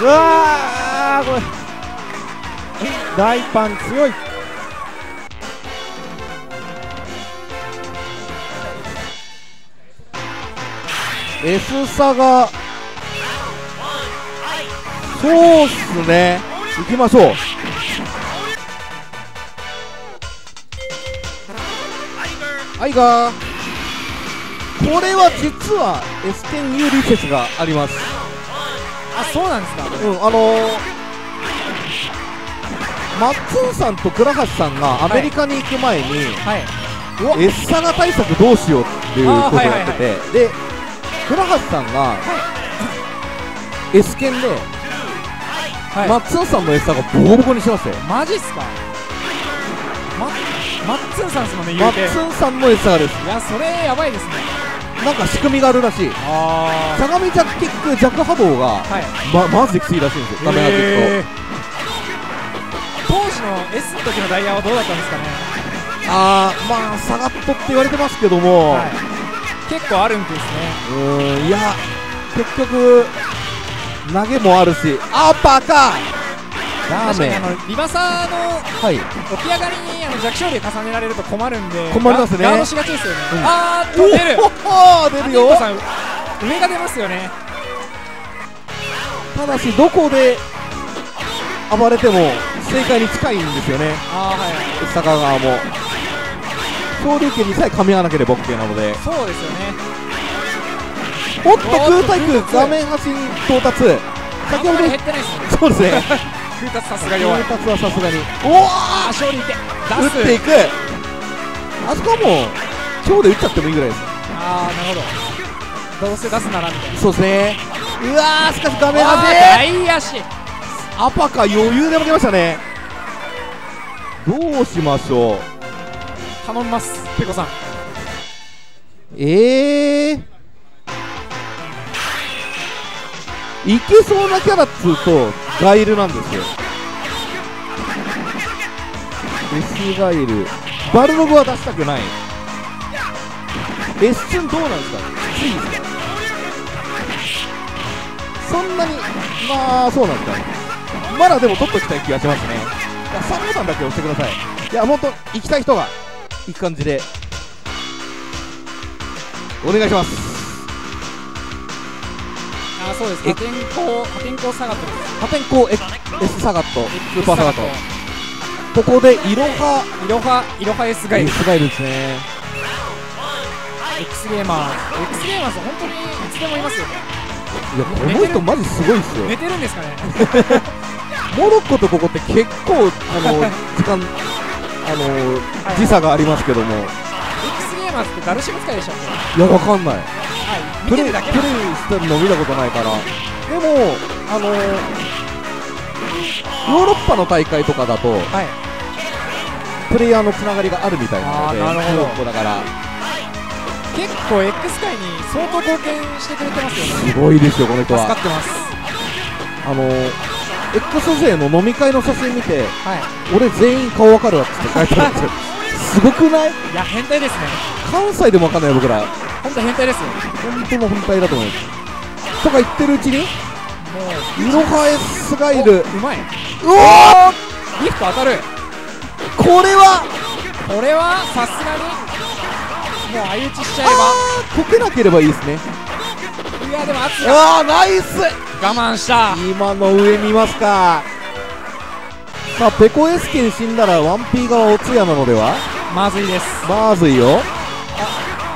うわーこれ。大パン強い。S 差がそうっすね。行きましょう。アイガー。これは実は S 点有利説があります。あそうなんですか？うんあのーマッツンさんと倉橋さんがアメリカに行く前に、はい。うわ S サガ対策どうしようっていうことをやってて、で倉橋さんが、S 剣で、はい。マッツンさんの S サガボコボコにしましたよ。マジっすか？ママッツンさんですもんねマッツンさんの S サガです。いやそれやばいですね。なんか仕組みがあるらしい。あ相模ジャックキック弱波動が、はい。ま、マジできついらしいんですよ。画面上げるへー。当時の S の時のダイヤはどうだったんですかね？とあーまあサガットって言われてますけども、はい結構あるんですね。うーんいや結局投げもあるし。あパカ！ダメ確かにあのリバサーのはい。起き上がりにあの弱小で重ねられると困るんで困りますね。ガガードしがちですよね、うん。あーっと出る。出るよ。上が出ますよね。ただしどこで暴れても正解に近いんですよね。あはい。坂川も昇竜拳にさえ噛み合わなければ OK なので。そうですよね。おっと空対空空画面端に到達。先ほど減ってないですね。そうですね。空達さすが弱い。到達はさすがに。おお勝利いて打っていく。あそこはもう今日で打っちゃってもいいぐらいです。ああなるほど。どうせ出すならみたいな。そうですね。うわーしかし画面端。大足。アパカ余裕で負けましたね。どうしましょう頼みますペコさん。ええいけそうなキャラっつうとガイルなんですよ。S ガイル。バルログは出したくない。S チュンどうなんですか？きついですかそんなにまあそうなんですか。まだでも取っときたい気がしますね。いや3ボタンだけ押してください。いや本当行きたい人が。行く感じで。お願いします。あーそうです。え。破天荒破天荒下がってます。破天荒 S サガットスーパーサガットここでイロハいろは、いろは S ガイル S ガイルですね。X ゲーマー。X ゲーマーさん本当にいつでもいますよ。ねいやこの人マジすごいっすよ。寝てるんですかね。モロッコとここって結構あの時間あの時差がありますけども。X ゲーマーってダルシム使いでしたっけ？いやわかんない。はい。見プレイてるだけプレイしてるの見たことないから。でもあのヨーロッパの大会とかだとはい。プレイヤーのつながりがあるみたいなのでなるほど。モロッコだから。結構 X 界に相当貢献してくれてますよね。すごいですよこの人は。助かってます。あの X 勢の飲み会の写真見てはい。俺全員顔わかるわって書いてあるんですよ。すごくない？いや変態ですね。関西でもわかんないよ僕ら。本当変態ですよ。本当の本体だと思いますとか言ってるうちにもうイロハエスガイル。うまい。うわギフト当たる。ーこれは？これはさすがにもう相打ちしちゃえば。あー解けなければいいですね。いやでも圧があーナイス我慢した。今の上見ますか。さあペコエスケン死んだらワンピー側お通夜なのでは？まずいです。まずいよ。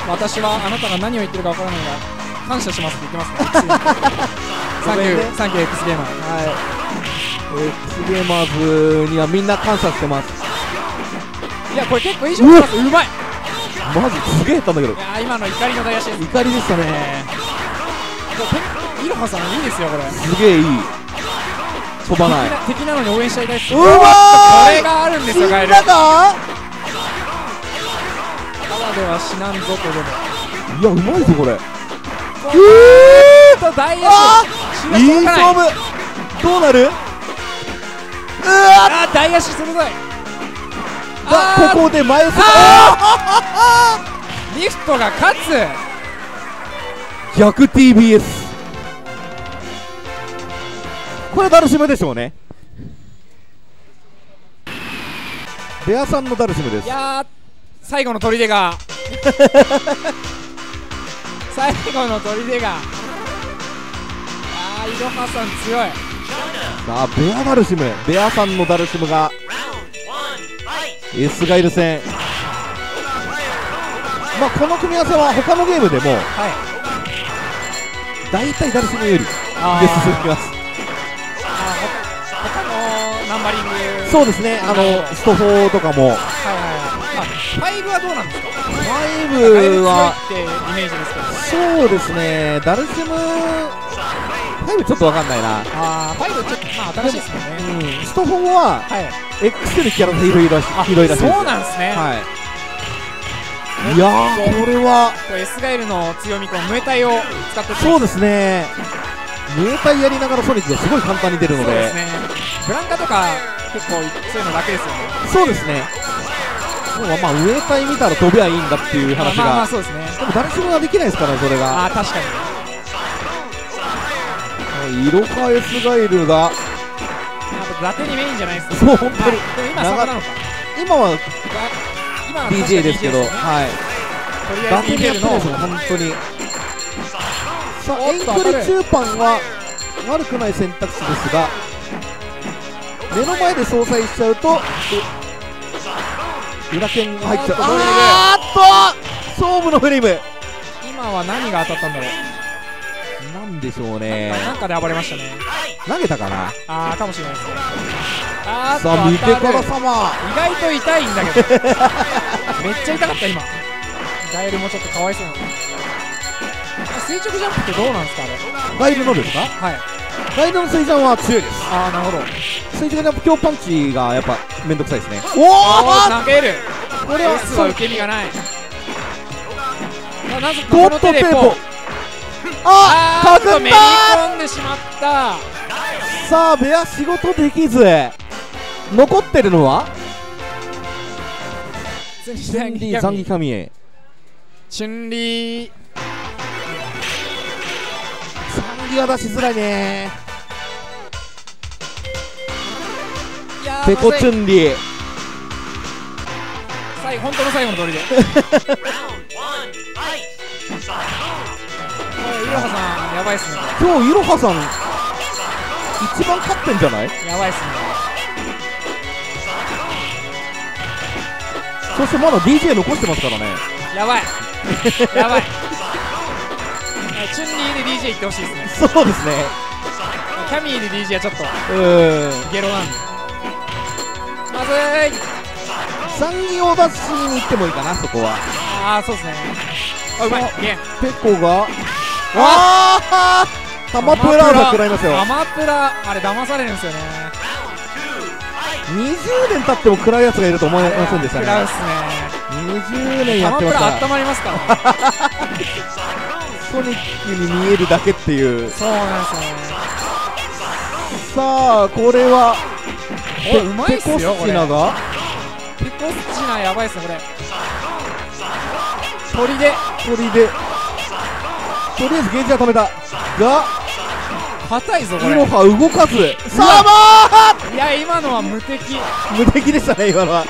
私はあなたが何を言ってるかわからないが感謝しますって言ってますね。サンキュごめんね。ーサンキュー X ゲーマー。はい。X ゲーマーズにはみんな感謝してます。いやこれ結構いい勝負ですうまい。いマジすげえやったんだけど。やー今の怒りの大足です。怒りでしたねもうペイロハさんいいですよこれ。すげえいい。飛ばない。敵なのに応援しちゃいたいですうまーいこれがあるんですよガエル。ただでは死なんぞとで。もいやうまいぞこれ。えーと大あ足ーいい勝負。どうなる？うわあー大足鋭い。さああここで前すリフトが勝つ。逆 TBS これダルシムでしょうね。ベアさんのダルシムです。いやー最後の砦が。最後の砦が。あーいろはさん強い。さあベアダルシムベアさんのダルシムがスガイル戦。まあこの組み合わせは他のゲームでもはい。大体ダルシムよりであ進み ます他のナンバリング。そうですね。あのスト4とかも。はいはいはい。あ5はどうなんですか？5はってイメージですけどそうですね。ダルシム5ちょっとわかんないな。ああ5ちょっとまあ新しいですもんね。うん。スト4ははい。X でキャラ広いらしいらしいです。そうなんですね、はい。いやーこれはこれ S ガエルの強みこのムエタイを使ってて。そうですねムエタイやりながらソニックがすごい簡単に出るのでそうですね。ブランカとか結構そういうの楽ですよね。そうですね。でもまあムエタイ見たら飛べばいいんだっていう話まあまあがそうですね。でもダルシムはできないですからねそれが。ああ確かに。色か S ガイルがあと伊達にメインじゃないですか。そう本当に。あでも今そこなのか。今は今は DJ ですけど、確か DJ はい。とりあダテにやってますよ本当にさあ遠距離中パンは悪くない選択肢ですが目の前で相殺しちゃうとう裏剣が入っちゃう。あーっとあーっと。勝負のフレーム。今は何が当たったんだろう。なんでしょうね。なんかで暴れましたね。投げたかな？ああかもしれないですね。あーさあ見てから様意外と痛いんだけど。めっちゃ痛かった今。ガエルもちょっとかわいそうな垂直ジャンプってどうなんですかあれ？ガイルのですか？はい。ガイルの水ジャンは強いです。ああなるほど。水ジャンの強パンチがやっぱめんどくさいですね。おおお投げる。これは S は受け身がない。あなぜかゴッこのテレポドテー。ポああーっとめり込んでしまった。さあベア仕事できず残ってるのは？チュンリーザンギカミエ。チュンリーザンギは出しづらいね。ペコチンュンリー最後本当の最後の通りで。いろはさんやばいっすね。今日いろはさん一番勝ってんじゃない？やばいっすね。そしてまだ DJ 残してますからね。やばい。やばいチュンリーで DJ 行ってほしいですね。そうですね。キャミーで DJ はちょっとうーん。ゲロなんでまずい。ザンギを出しに行ってもいいかなそこは。ああそうですね。あうまい。ペコがああタマプラーザ食らいますよ。アマプラあれ騙されるんですよね。20年経っても食らうやつがいると思いませんでしたね。食らうっす20年ね。アマプやってますからラ温まりますからね ソニックに見えるだけっていう。そうなんですよね。さあこれはおいうまいっすよペコスチナがピコスチナやばいっすねこれ。鳥で。鳥で。とりあえずゲージは止めた。が硬いぞこイれロハ動かず。さあいや今のは無敵。無敵でしたね今のは。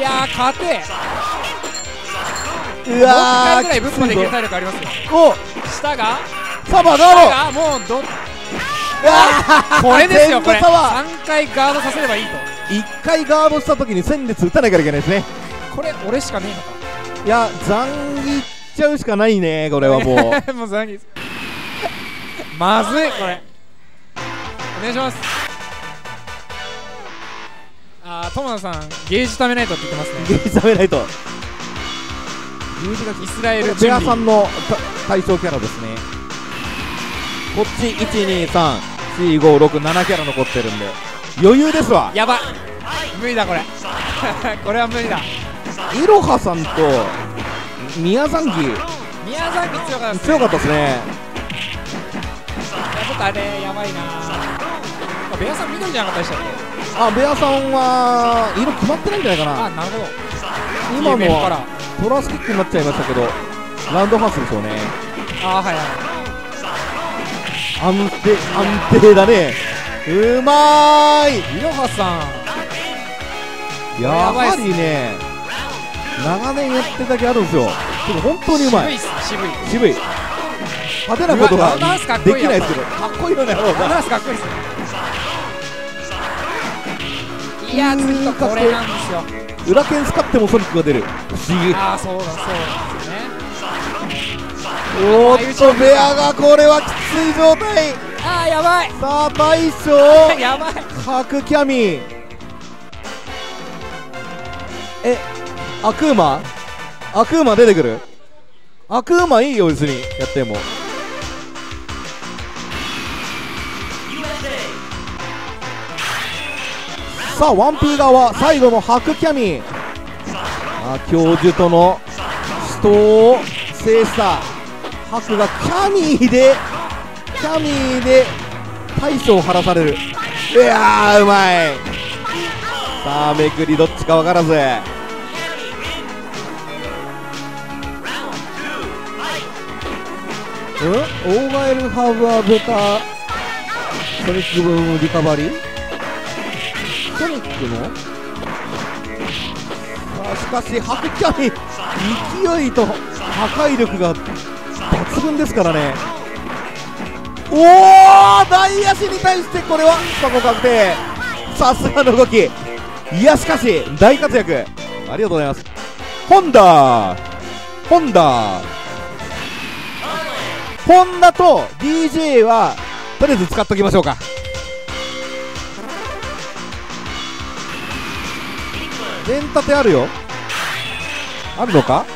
やー勝てうもう一わー回ぐらいぶっまでいけるきついぞ体力ありますよ。お。下がサバもうどあこれですよこれ。全部サバ3回ガードさせればいいと。一回ガードした時に戦列打たなきゃいけないですね。これ俺しかねえのか。いや残儀いっちゃうしかないねこれはもう。もう残念まずいこれ。お願いします。あー友野さんゲージ貯めないとって言ってますね。ゲージ食べないとイスラエルベアさんのた対象キャラですね。こっち1234567キャラ残ってるんで。余裕ですわ。やば。い無理だこれ。これは無理だ。いろはさんと宮崎宮崎強かったです強かったですね。たねやばいな。あベアさん緑じゃなかったでしたっけ？あベアさんは色決まってないんじゃないかな。あなるほど。今らトラスキックになっちゃいましたけどラウンドハウスでしょうね。あはいはい。安定安定だね。うまーい。いろはさん。やはりね長年やってただけあるんですよ。でも本当にうまい。渋い渋い。渋い。派手なことができないですけどかっこいいよねかっこいいっす。ねいやとこれなんですよ裏剣使ってもソニックが出る。不思議ああそうだそうなんですよねおーっとベアがこれはきつい状態。ああやばい。さあ大将。やばい。角キャミ。えアクーマアクーマ出てくる？アクーマいいよ別に。やってもさあワンピー側最後の白キャミ。あ教授との死闘を制した白がキャミーでキャミーで大将を晴らされる。いやうまい。さあめくりどっちか分からず。うんオーガエルハーブアベタソニックブームリカバリー？ソニックの？あしかし白キャミ勢いと破壊力が抜群ですからね。おお大足に対してこれは？過去確定。さすがの動き。いやしかし大活躍。ありがとうございます。ホンダ。ホンダ。ホンダと DJ はとりあえず使っときましょうか。レンタテあるよ。あるのか？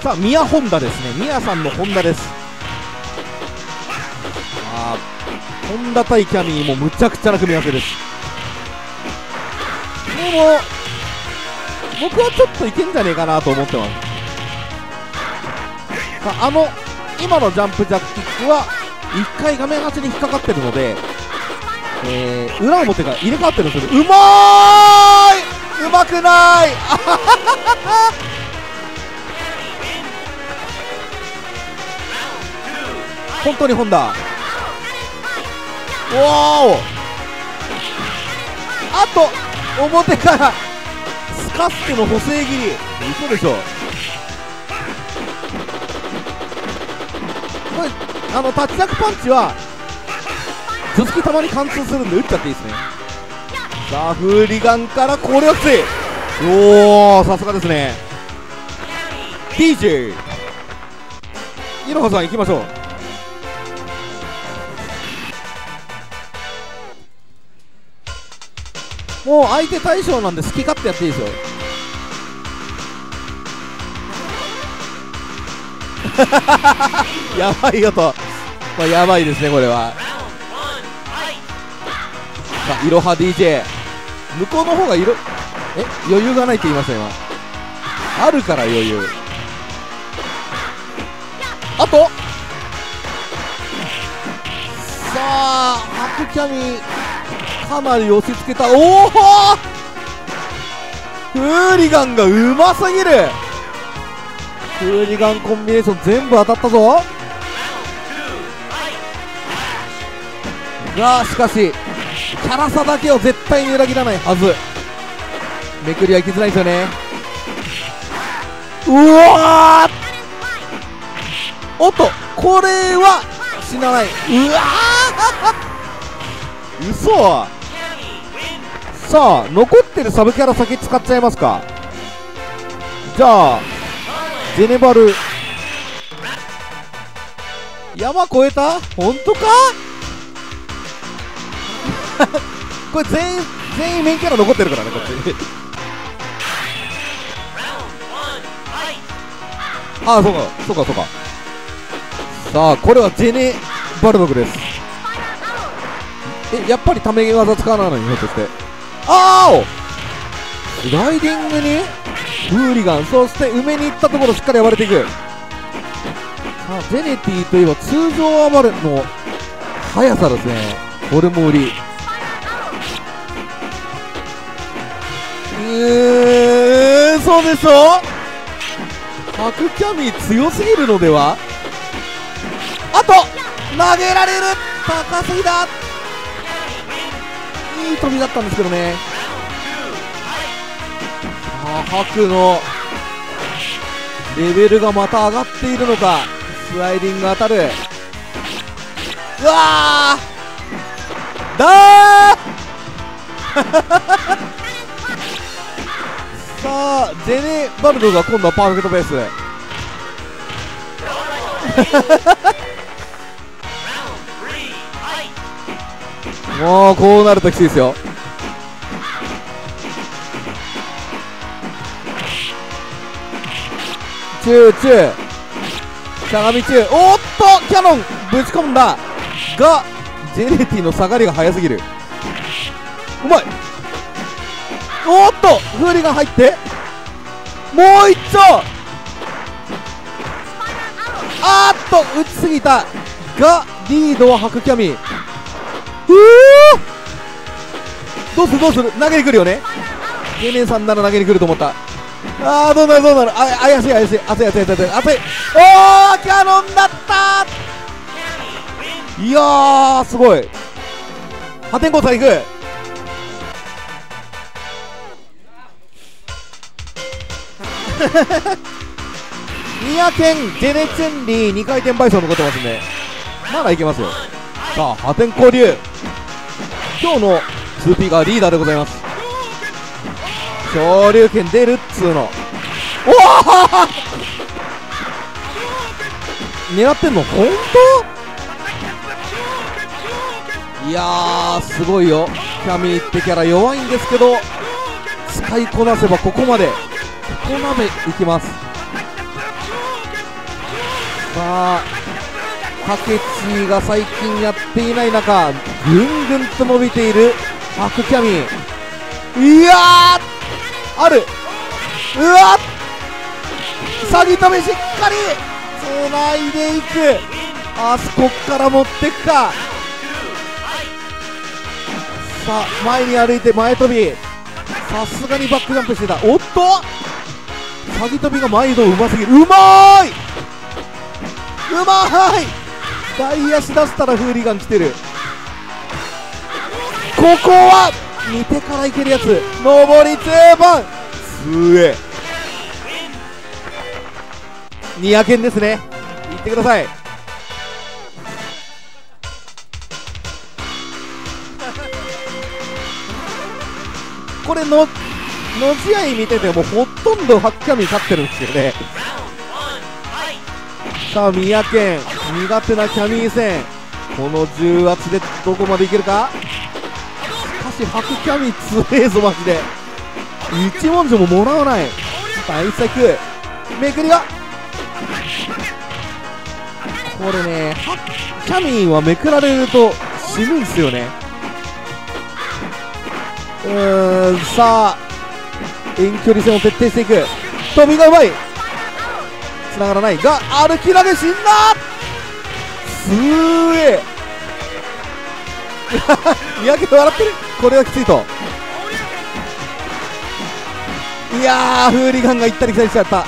さあミヤホンダですね。ミヤさんのホンダです。あーホンダ対キャミーもむちゃくちゃな組み合わせです。でも僕はちょっといけんじゃねえかなと思ってます。さああの今のジャンプジャッキックは1回画面端に引っかかってるので、えー、裏表が入れ替わってるんですけどうまーい！うまくない！本当にホンダおお。あと表からスカスケの補正切り。嘘でしょ。これあのタッチダックパンチは頭突きたまに貫通するんで打っちゃっていいですね。さあフーリガンからこれはきついおおさすがですね。DJ いろはさん行きましょう。もう相手対象なんで好き勝手やっていいですよ。やばいよと、まあ、やばいですねこれは。あいろは DJ 向こうの方がいろえ余裕がないって言いました今。あるから余裕。あと。さあハクキャミかなり押し付けた。おおフーリガンがうますぎる。フーリガンコンビネーション全部当たったぞ。がしかし辛さだけを絶対に裏切らないはず。めくりはいきづらいですよね。うわーおっとこれは死なない。うわー嘘！さあ残ってるサブキャラ先使っちゃいますか。じゃあジェネバル。山越えた？本当か？これ全員全員メインキャラ残ってるからねこっち。ああそうかそうかそうか。さあこれはジェネバルドグです。えやっぱりため技使わないのにひょっとして。あーお!スライディングにフーリガンそして埋めに行ったところしっかり暴れていく。さあゼネティといえば通常暴れの速さですね。これも売り。うーそうでしょ？白キャミ強すぎるのでは？あと投げられる！高すぎだ！いい飛びだったんですけどね。さあ白のレベルがまた上がっているのか。スライディング当たる。うわー！だー！さあジェネバルドが今度はパーフェクトベース もうこうなるときついですよ。中中しゃがみ中おー。っとキャノンぶち込んだ。がジェネティの下がりが速すぎる。うまい。おっとフーリが入ってもう一丁。あっと打ちすぎた。がリードは白キャミうー。どうするどうする。投げに来るよね。ゲネさんなら投げに来ると思った。あーどうなるどうなる。あ怪しい怪しい。熱い熱い熱い熱い熱いおーキャノンだった。いやすごい。破天荒さんいく。三宅県ジェネチェンリー2回転倍走残ってますんでまだいけますよ。さあ破天荒流。今日の 2P がリーダーでございます。昇竜拳出るっつうの。おお狙ってんの本当？いやーすごいよ。キャミーってキャラ弱いんですけど使いこなせばここまで。ここまでいきます。さあタケチが最近やっていない中ぐんぐんと伸びているパクキャミ。いやーある。うわ詐欺止めしっかり。つないでいく。あそこから持ってくか。さあ前に歩いて前飛び。さすがにバックジャンプしてた。おっと詐欺飛びが毎度うますぎる。うまーい！うまーい！大足出したらフーリガン来てる。ここは見てからいけるやつ。上り2番！すげえ。ニヤケンですね。言ってください。これのの試合見ててもほとんどハッキャミ勝ってるんですよね。さあ三宅苦手なキャミー戦。この重圧でどこまでいけるか？しかし白キャミー強えぞマジで。一文字ももらわない。対策めくりが。これねハキャミーはめくられると死ぬんですよね。うーんさあ遠距離戦を徹底していく。飛びがうまい。繋がらない。が歩き投げ死んだすーえ 三宅笑ってる。これはきついと。いやーフーリガンが行ったり来たりしちゃった。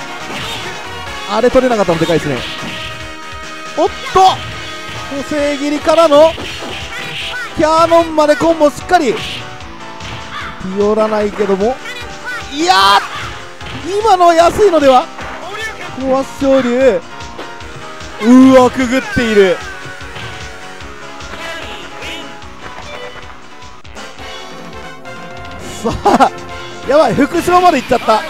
あれ取れなかったのでかいですね。おっと。補正切りからのキャノンまでコンボしっかり。ピオらないけども。いや今のは安いのでは？コア昇竜うわくぐっている。さあやばい福島まで行っちゃった。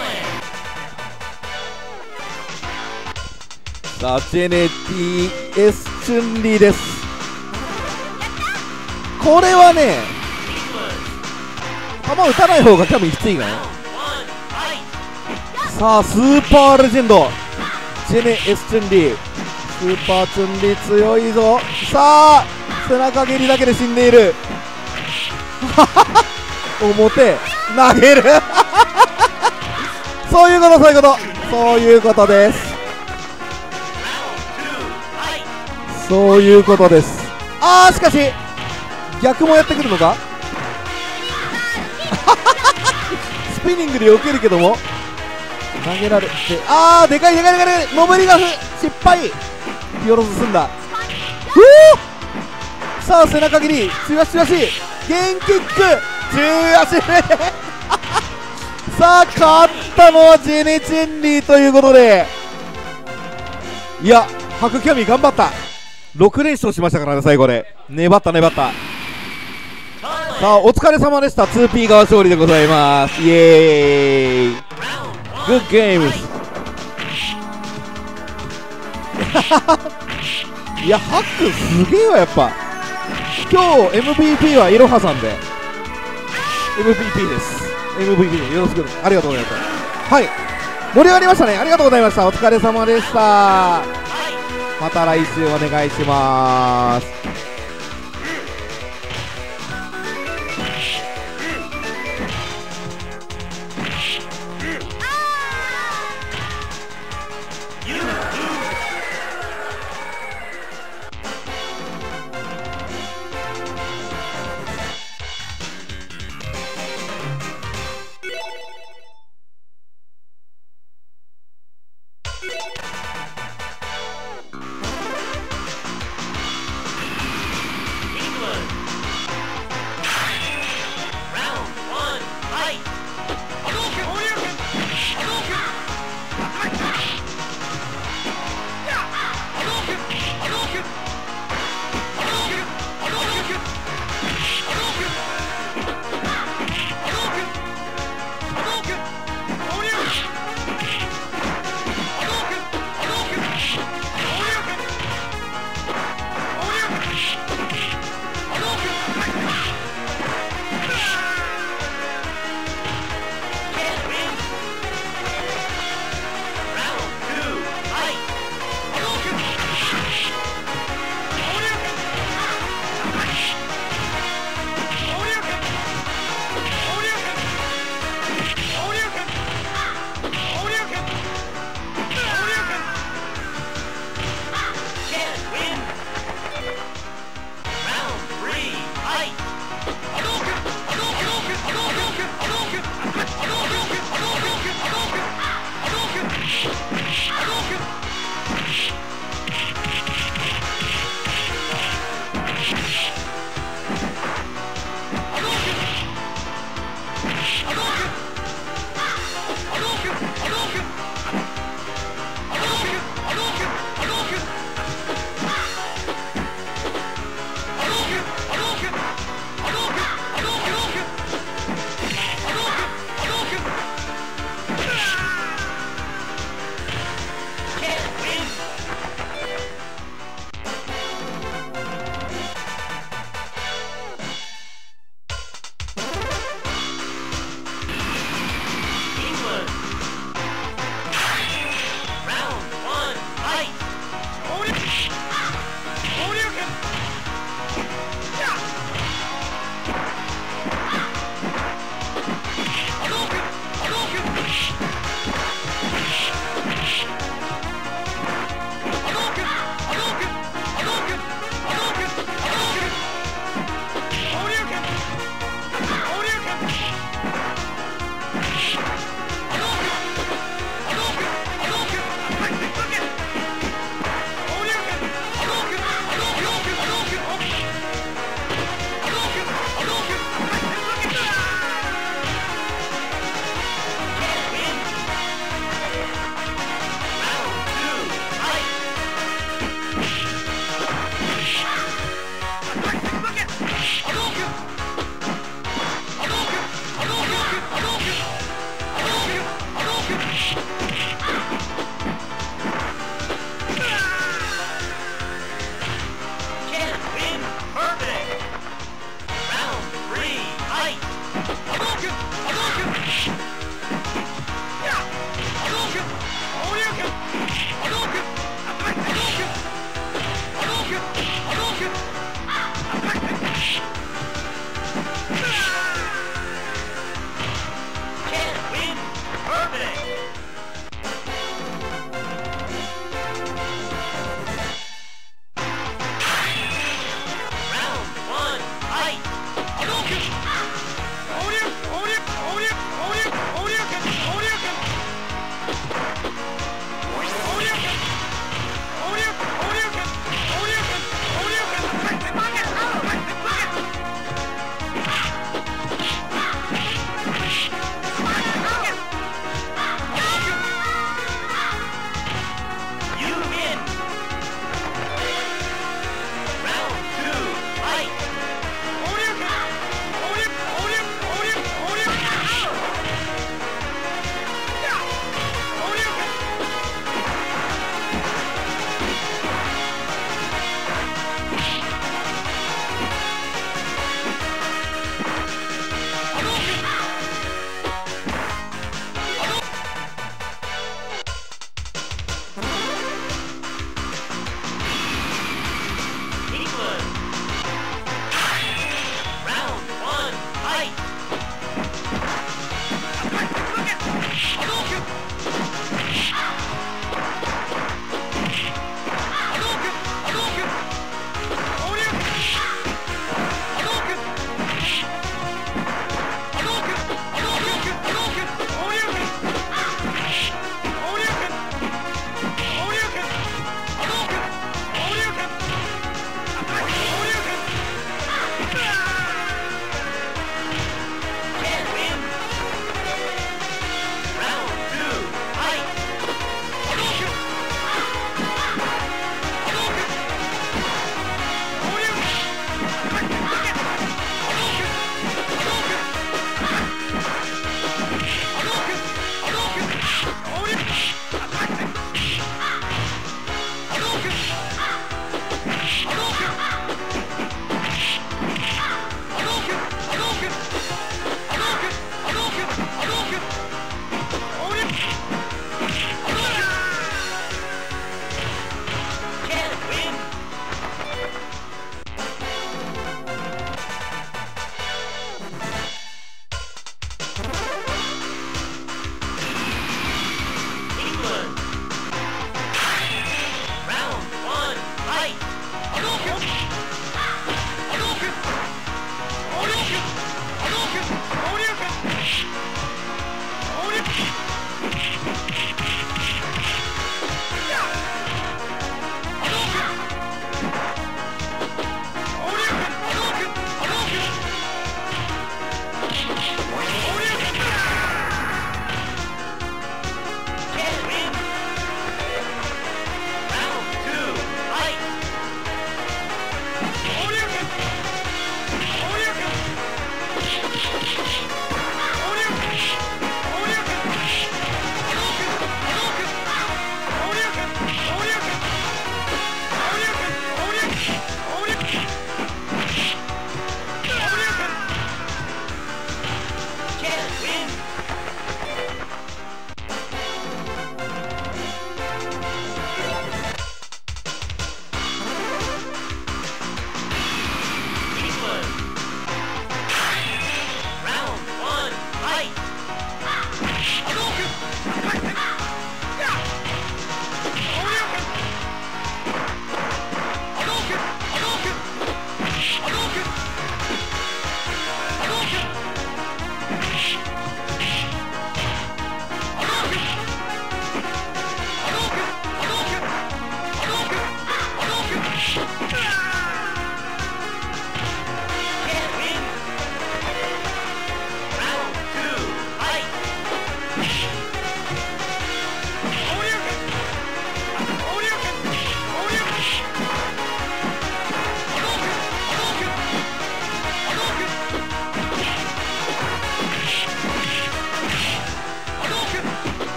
さあジェネティエスチュンリーです。これはね球打たない方が多分きついかなさあスーパーレジェンド。ジェネ・エスチュンリー。スーパーチュンリー強いぞ。さあ背中蹴りだけで死んでいる。表投げる。そういうことそういうこと。そういうことです。そういうことです。あーしかし逆もやってくるのか？スピニングで避けるけども。投げられてあーでかいでかいでかいでかい。上りが失敗。ピオロス進んだ。ふうさあ背中切り。強足強足。ゲンキック。中足。目 さあ勝ったのはジェネチェンリーということで。いや白キャミ頑張った。6連勝しましたからね最後で。粘った粘った。さあお疲れ様でした。2P 側勝利でございます。イエーイ。Good games. いやハックすげえわやっぱ。今日 MVP はいろはさんで。MVP です。MVP よろしくありがとうございましたはい。盛り上がりましたね。ありがとうございました。お疲れ様でした。また来週お願いします。